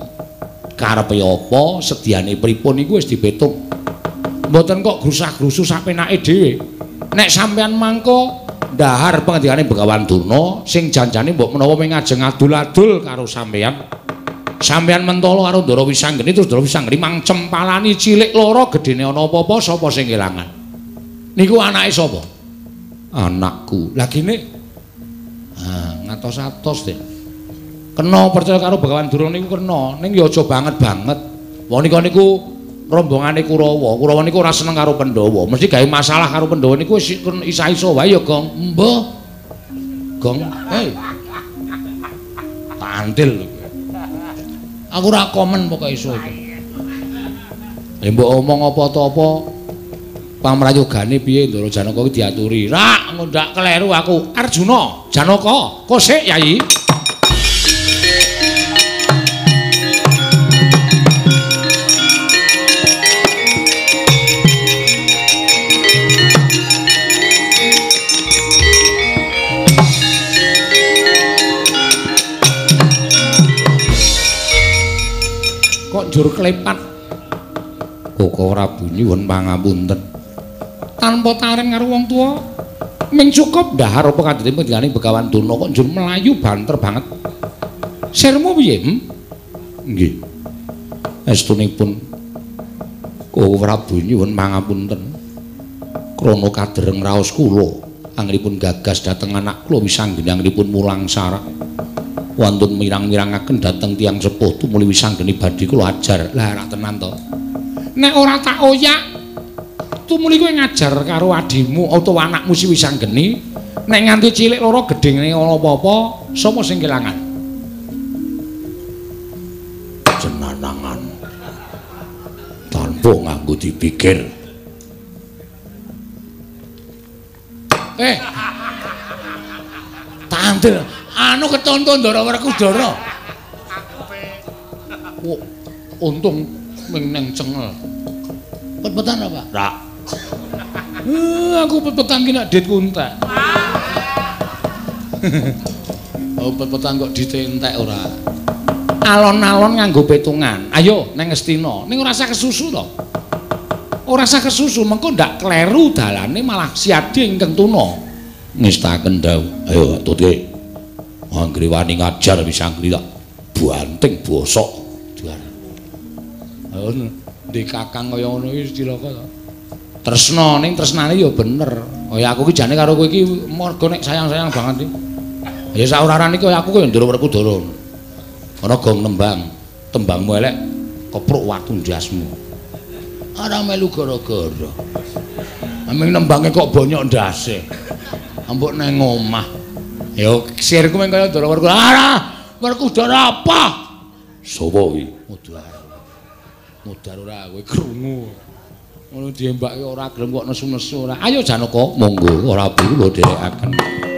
Karepe apa, sediane pripun niku wis dipetung. Mboten kok grusah-grusu sapenake dhewe. Nek sampeyan mangko ndahar pengendikane Begawan Durna sing janjane mbok menawa ming ajeng adul-adul karo sampeyan. Sampeyan mentolo karo Ndara Wisanggeni terus Ndara Wisanggeni mang cempalani cilik loro gedene ana apa-apa sapa sing kelangan? Niku anake sapa? Anakku. Lah gene Ah, ngatos-atos deh. Kena percaya karo Bagawan Durna niku kena, ning ya aja banget banget. Wong niku rombongane Kurawa. Kurawa niku ora seneng karo Pandhawa. Mesti gawe masalah karo Pandhawa niku wis isa-isa wae ya, Gong. Mbah. Gong. Hei. Tantil. Aku ora komen pokoke iso iki. Ya mbok omong apa to apa pamrayogane piye Ndara Janaka diaturi. Rak ngundak kleru aku. Arjuna, Janaka, kosek Yai. Kok njur klepat? Kok ora bunyi won pangapunten. Tanpa taring karo wong tuwa, ming cukup ndahar apa kadene pendidikan Begawan Durna kok njur melayu banter banget. Sirmu piye? Hmm? Nggih. Estunipun kok ora bunyi won pangapunten. Krana kadereng raos kula anggenipun gagas dhateng anak kula wisanggeni anggenipun mulang sarak. Wonten mirang-mirangaken dhateng tiyang sepuh tumuli wisanggeni badhe kula ajar. Lah ora tenan to. Nek ora tak oyak tumuli kowe ngajar karo adimu utawa anakmu si wisanggeni, nek nganti cilik loro gedhene ana apa-apa, sapa sing kelangan? Jenanangan. Tanpa nganggo dipikir. Eh. Tantil anu ketonton Ndara Werkudara. Oh, untung ming neng cengel. Pet-petan apa? Rak. Eh, aku pet-petan ki nek ditku entek. oh, pet-petan kok ditentek ora. Alon-alon nganggo petungan. Ayo neng Ngestina, ning ora usah kesusu to. Ora usah kesusu, mengko ndak kleru dalane malah siadi ingkang tuna. Ngestaken dawuh. Ayo tutke. Anggere wani ngajar bisa nggri tak banting bosok. Juara. Ayo ndek kakang kaya ngono iki cilaka to. Tresna ning tresnane ya bener. Kaya aku ki jane karo kowe iki mergo nek sayang-sayang banget iki. Ya sauraran iki kaya aku kaya Ndara Werkudara. Ana gong nembang, tembangmu elek kepruk watu ndasmu. Ora melu gara-gara. Aming nembange kok bonyok ndase. Ambok nang omah. Ya sirku meng kaya Ndara Werkudara. Ara, Werkudara apa? Sopo kuwi? Mudar. Mudar ora kowe krungu. Ngono diembake ora gelem kok nesu-nesu ora. Ayo Janaka, monggo ora perlu dherekaken.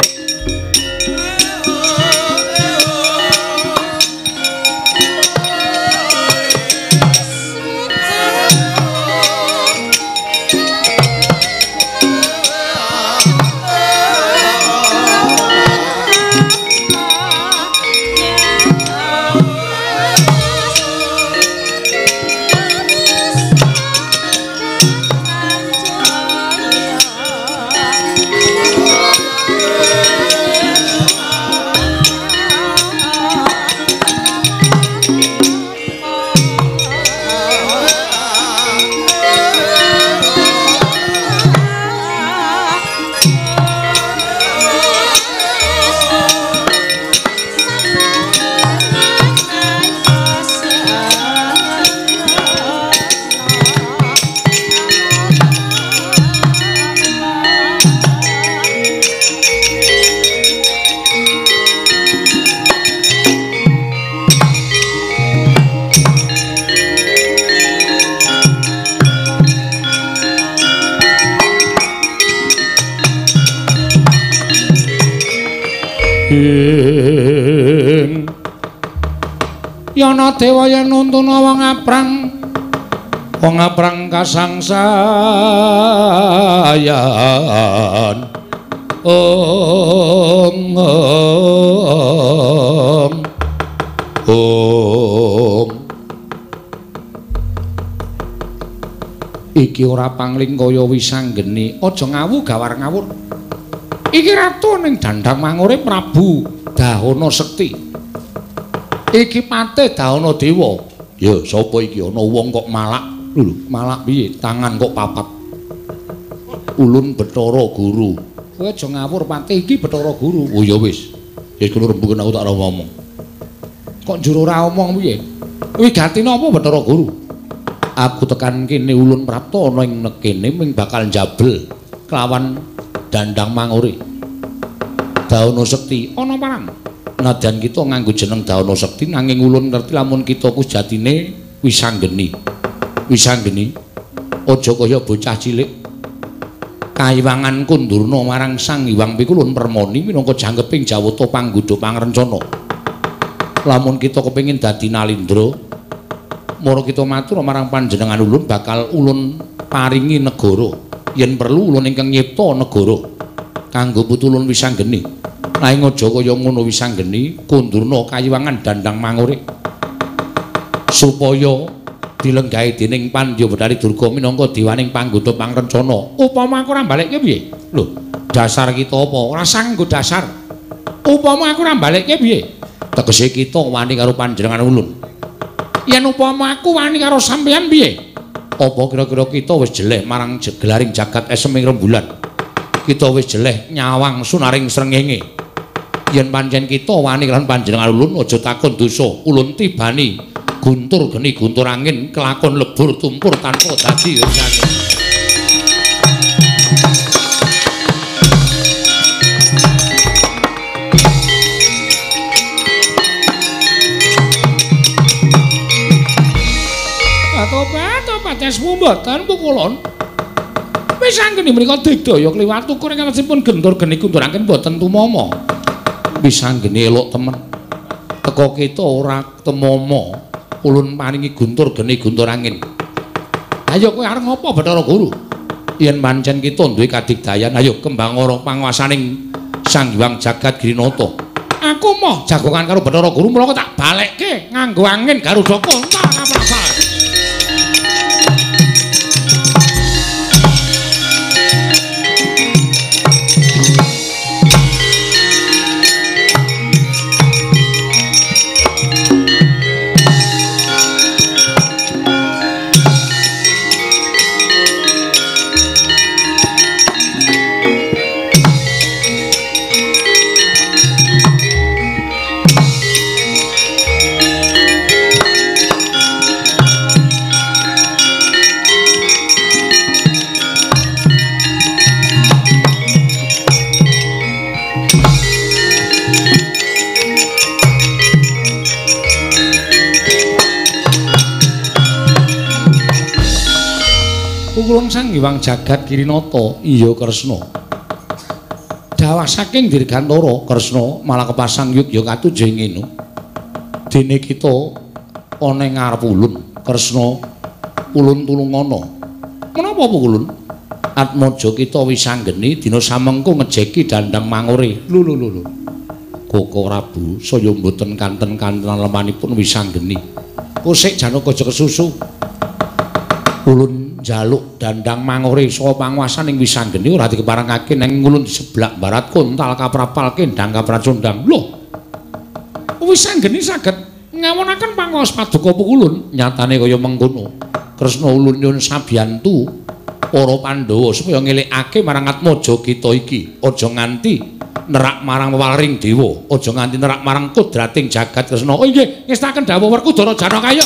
Dewa yen nuntuna wong aprang wong aprang kasangsayan. Ong ong ong iki ora pangling kaya wisanggeni. Aja ngawu gawar ngawur. Iki ratu ning dandang mangure Prabu Dahana Sekti Iki Patih Dawana Dewa. Ya, sapa iki ana wong kok malak? Lho, malak piye? Tangan kok papat. Ulun Bathara Guru. Kowe aja ngawur Patih iki Bathara Guru. Oh ya wis. Ya kulo rembuken aku tak ora ngomong. Kok jero ora omong piye? Kuwi gatine apa Bathara Guru? Aku tekan kene Ulun Prapta ana ing nekene ming bakal jabel kelawan Dandang Manguri. Dauna Sekti ana parang. Nadyan kita nganggo jeneng Dauna Sekti nanging Ulun ngerti lamun kita ku jatine wisanggeni. Wisanggeni. Aja kaya bocah cilik. Kayiwangan kundurna marang Sang Hyang Pikulun Permoni minangka janggeping Jawata panggodha pangrencana. Lamun kita kepengin dadi nalindra, mara kita matur marang panjenengan ulun bakal ulun paringi negara yen perlu ulun ingkang nyipta negara kanggo putulun wisanggeni nanging aja kaya ngono wisanggeni kundurna kayiwangan dandang mangure supaya dilenggahi dening Pandya Betari Durga minangka dewaning panggoda pangrencana. Upama aku ora balekke piye? Lho dasar kita apa? Ora sanggo dasar. Upama aku ora balekke piye? Tegese kita wani karo panjenengan ulun. Yen upama aku wani karo sampeyan piye? Apa kira-kira kita wis jeleh marang jeglaring jagat eseming rembulan kita wis jeleh nyawang sunaring srengenge yen pancen kita wani karo panjenengan ulun aja takon dosa ulun tibani guntur geni guntur angin kelakon lebur tumpur tanpa dadi Tobat, tobat, esmu mboten pukulon. Wis anggen menika digdaya kliwat ukur ingkang sipun gentur geni kundur anggen mboten tumama. Wis anggen elok temen. Teko kita ora temomo. Ulun paringi guntur geni guntur angin. Ayo kowe arep ngopo Bathara Guru? Yen pancen kita duwe kadigdayan, ayo kembang ora panguasaning Sang Hyang Jagat Grinata. Aku moh jagongan karo Bathara Guru mula tak balekke nganggo angin Garuda Jagat Kirinata, iya Kresna. Dawah saking Dirgantara Kresna malah kepasang yuk ya katujuh ngene. Dene kita ana ing ngarep ulun, Kresna ulun tulungana. Menapa Pukulun? Atmaja kita wisanggeni dina samengko ngejeki dandang mangure. Lho lho lho. Koko Prabu saya mboten kanten-kanten lemanipun wisanggeni. Kusik janaka aja kesusu. Ulun njaluk dandang mangore. Saha panguwasan ing wisanggeni ora dikeparengake nang ngulun di seblak barat kontal kaprapal kendang kapracundang lho wisanggeni saged ngawonaken pangaos paduka pukulun nyatane kaya mengkono. Kresna ulun nyun sabiyantu para pandhawa supaya ngelikake marang atmaja kita iki. Aja nganti nerak marang wewaring dewa aja nganti nerak marang kudrating jagat kresna. Oh nggih ngestaken dawuh werkudara janakaya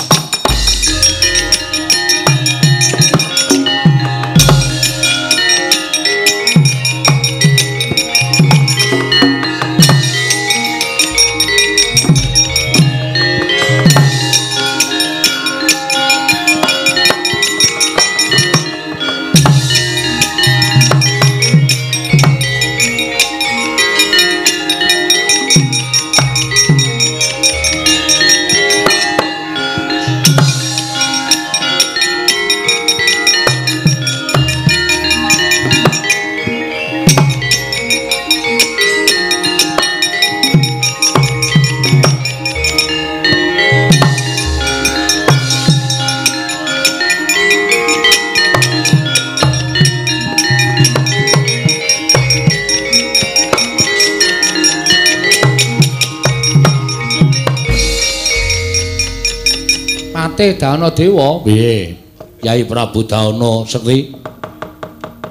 Patih Dana Dewa. Piye? Kyai Prabu Dana Sekti.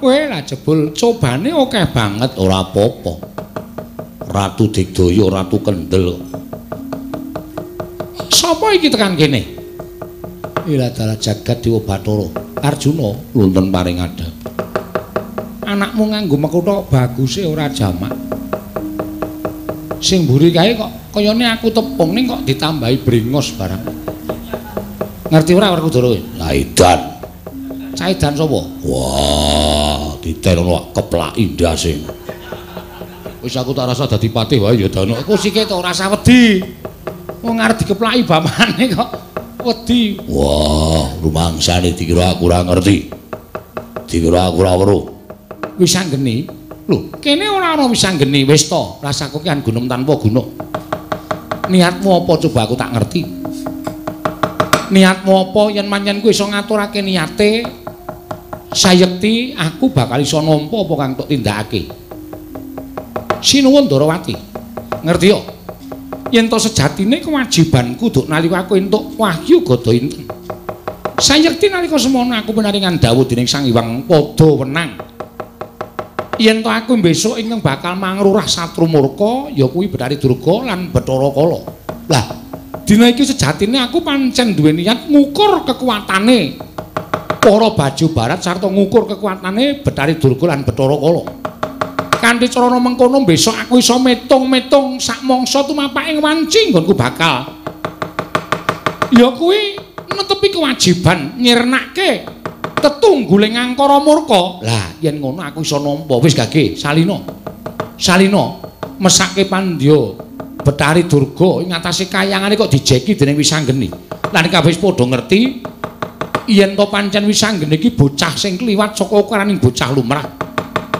Kowe lah jebul cobane akeh banget Ora apa-apa. Ratu Digdaya, Ratu Kendel. Sapa iki tekan kene? Ila dalah jagat Dewa Bathara. Arjuna Lunten paring ada. anakmu nganggo mekutha baguse ora jamak. Sing mburi kae kok kayane aku tepung ning kok ditambahi brengos barang. Ngerti ora Werkudara kowe? Laidan. Caidan sapa? Wah, diterono keplaki ndase. Wis aku tak rasa dadi patih wae ya Dana. Iku sike to ora usah wedi. Wong arep digeplaki bamane kok wedi. Wah, rumangsane dikira aku ora ngerti. Dikira aku ora weruh. Wis anggeni. Lho, kene ora ana wis anggeni wis to. Rasaku ki an gunung tanpa gunung. Niatmu apa coba aku tak ngerti. Niatmu apa yen manyen kowe iso ngaturake niate sayekti aku bakal iso nampa apa kang tok tindakake. Sinuwun Darawati. Ngerti yo? Yen to sejatine kewajibanku duk nalika aku entuk wahyu gada inten. Sayekti nalika semono aku penaringan dawuh dening Sang Hyang padha wenang. Yen to aku besok ingkang bakal mangrurah satru murka ya kuwi Betari Durga lan Bathara Kala. Lah, dina iki sejatine aku pancen duwe niat ngukur kekuatane para baju barat sarta ngukur kekuatane Betari Durga lan Bathara Kala. Kanthi cara mengkono besok aku iso metung-metung sak mangsa tumapake wanci nggonku bakal ya kuwi netepi kewajiban nyirnake tetungguling angkara murka. Lah, yen ngono aku iso nampa. Wis gage, salina. Salina mesake pandya Betari Durga ing atase kayangane kok dijeki dening Wisanggeni. Lan kabeh padha ngerti yen to pancen Wisanggeni iki bocah sing kliwat saka ukuraning bocah lumrah.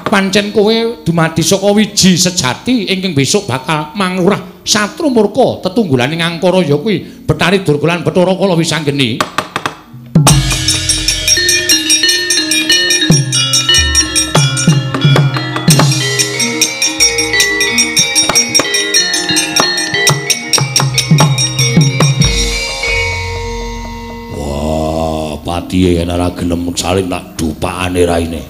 Pancen kowe dumadi saka wiji sejati ingkang besok bakal mangrurah satru murka tetunggulaning angkara ya kuwi Betari Durga lan Bathara Kala Wisanggeni. Patihe yen ora gelem salim tak dupakane raine.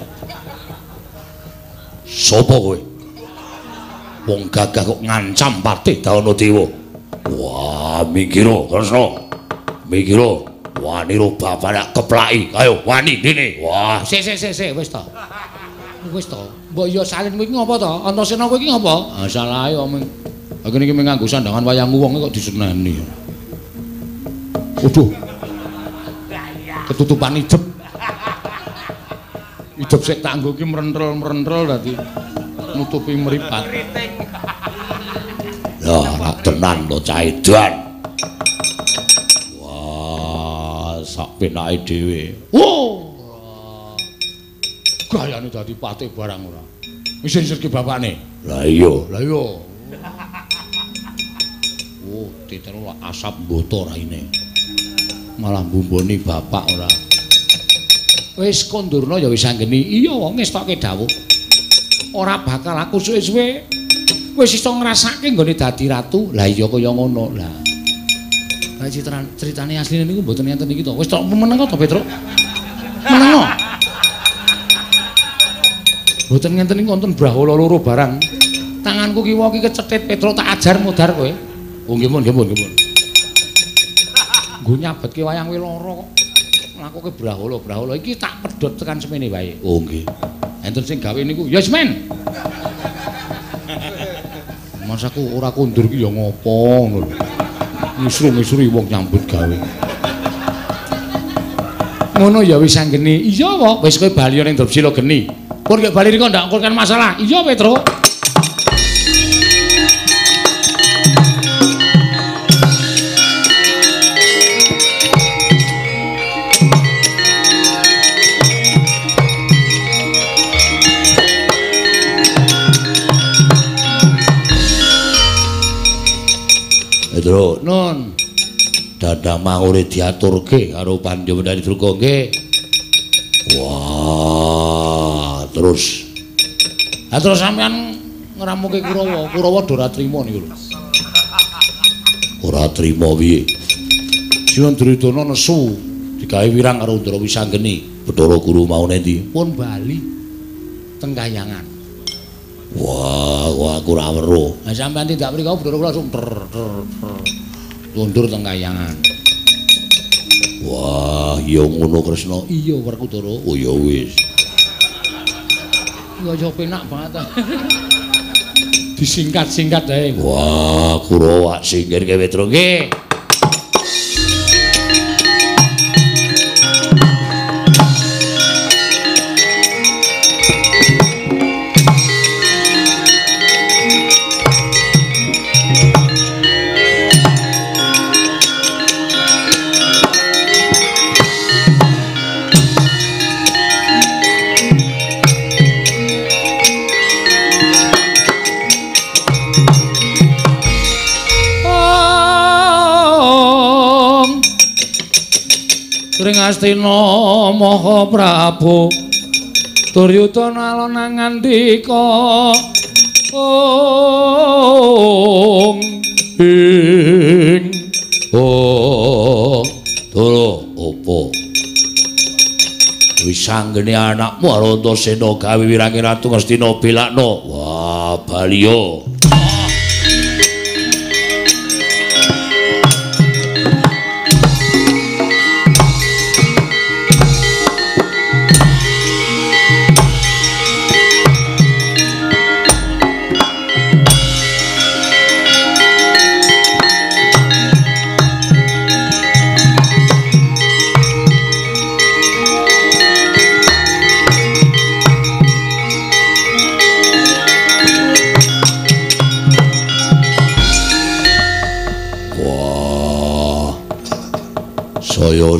Sopo kowe? Wong gagah kok ngancam patih Dawana Dewa. Wah, mikiro, kersa. Mikiro, wani ro bapak keplaki. Ayo, wani dene. Wah, Sik sik sik sik wis to. Wis to. Mbok yo salin kowe iki ngopo to? Antasena kowe iki ngopo? Ah salah ae omong. Aku niki nganggo sandangan wayangmu wong kok diseneni. Waduh. Ketutupan idep. Idep sik tak nggo ki mrentrel-mrentrel dadi nutupi mripat. Ya, rak tenan to cah edan. Wah, sak penake dhewe. Wow. Gayane dadi patih barang ora. Wis sirke bapakne. Lah iya, Lah iya. Oh, titero asap mboto raine. Malah mbumboni bapak ora. Wis kondurna ya wis anggeni. Iya wong ngestoke dawuh. Ora bakal aku suwe-suwe wis iso ngrasake nggone dadi ratu. Lah iya kaya ngono. Lah. Lah critane asline niku mboten enten iki to. Wis tok meneng to, Petruk. Meneng. Mboten ngenten niku wonten brahala loro barang. Tanganku kiwa iki kecethit Petruk tak ajar mudhar kowe. Oh nggih mun, nggih mun, nggih. Nggo nyabetke wayang kowe lara kok. Lakuke brahala, brahala iki tak pedhot tekan semene wae. oh nggih. Enten sing gawe niku, yes men. Masaku ora kondur ki ya ngopo ngono lho. Ngisru-ngisri wong nyambut gawe. Ngono ya wis anggeni. Iya kok, wis kowe bali ning Drepsila geni. Pun gek bali riko ndak kan masalah. Iya Petro. Nun. dadah mangure diaturke karo Pandya Durga nggih. Wah, terus Lah terus sampean ngramuke Kurawa, Kurawa do ora trima niku lho. ora trima piye? Sinon Duryudana nesu digawe wirang karo Ndara Wisanggeni. Bathara Guru maune ndi? Pun bali teng Kayangan. Wah, wah aku ora weruh. Lah sampean tidak mriko Bathara kula langsung ter ter ter. Mundur teng Kayangan. Wah, iya ngono Kresna. Iya Werkudara. Oh ya wis. Ya yo penak banget. Disingkat-singkat ae. Wah, Kurawa singkir ke Petro nggih. Ring Astina Maha Prabu Duryudana alona ngandika Ong ing ong Doro apa Wis anakmu Arantasena gawe wirange Ratu Astina belakno. Wah baliyo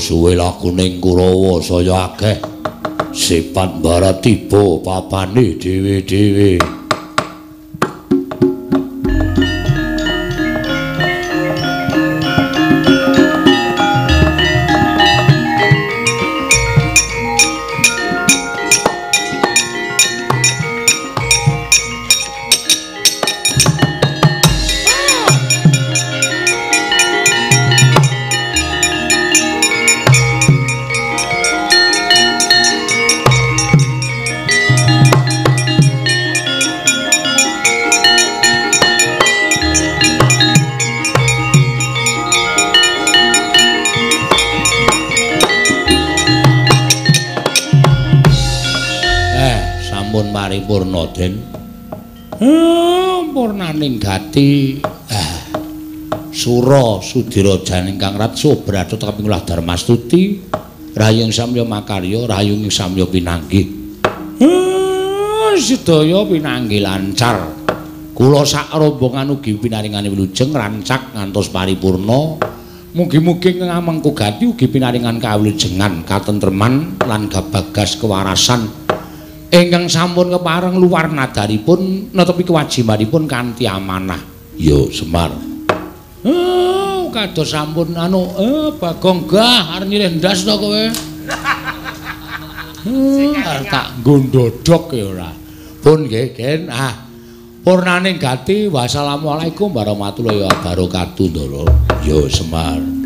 suwe lakuning Kurawa saya akeh. Sipat barat tiba papane dhewe-dhewe Sudirajan ingkang ratso bradot kaping ulah Darmastuti, Rahayung Samya Makarya, Rahayung Samya Pinanggih. Eh, sedaya pinanggih lancar. Kula sak rombongan ugi pinaringane wilujeng rancak ngantos paripurna. Mugi-mugi ngamengku gati ugi pinaringan kawilujengan, katentreman lan gabagas kewarasan ingkang sampun kepareng luar nadaripun netepi kewajibanipun kanthi amanah. Yo Semar. Kados sampun anu eh Bagong gah arep nyilih ndas to kowe. Hmm, tak gondodok ya ora. Pun nggih, Gen. Ah. Purnaning gati. Wassalamualaikum warahmatullahi wabarakatuh, Ndara. Yo Semar.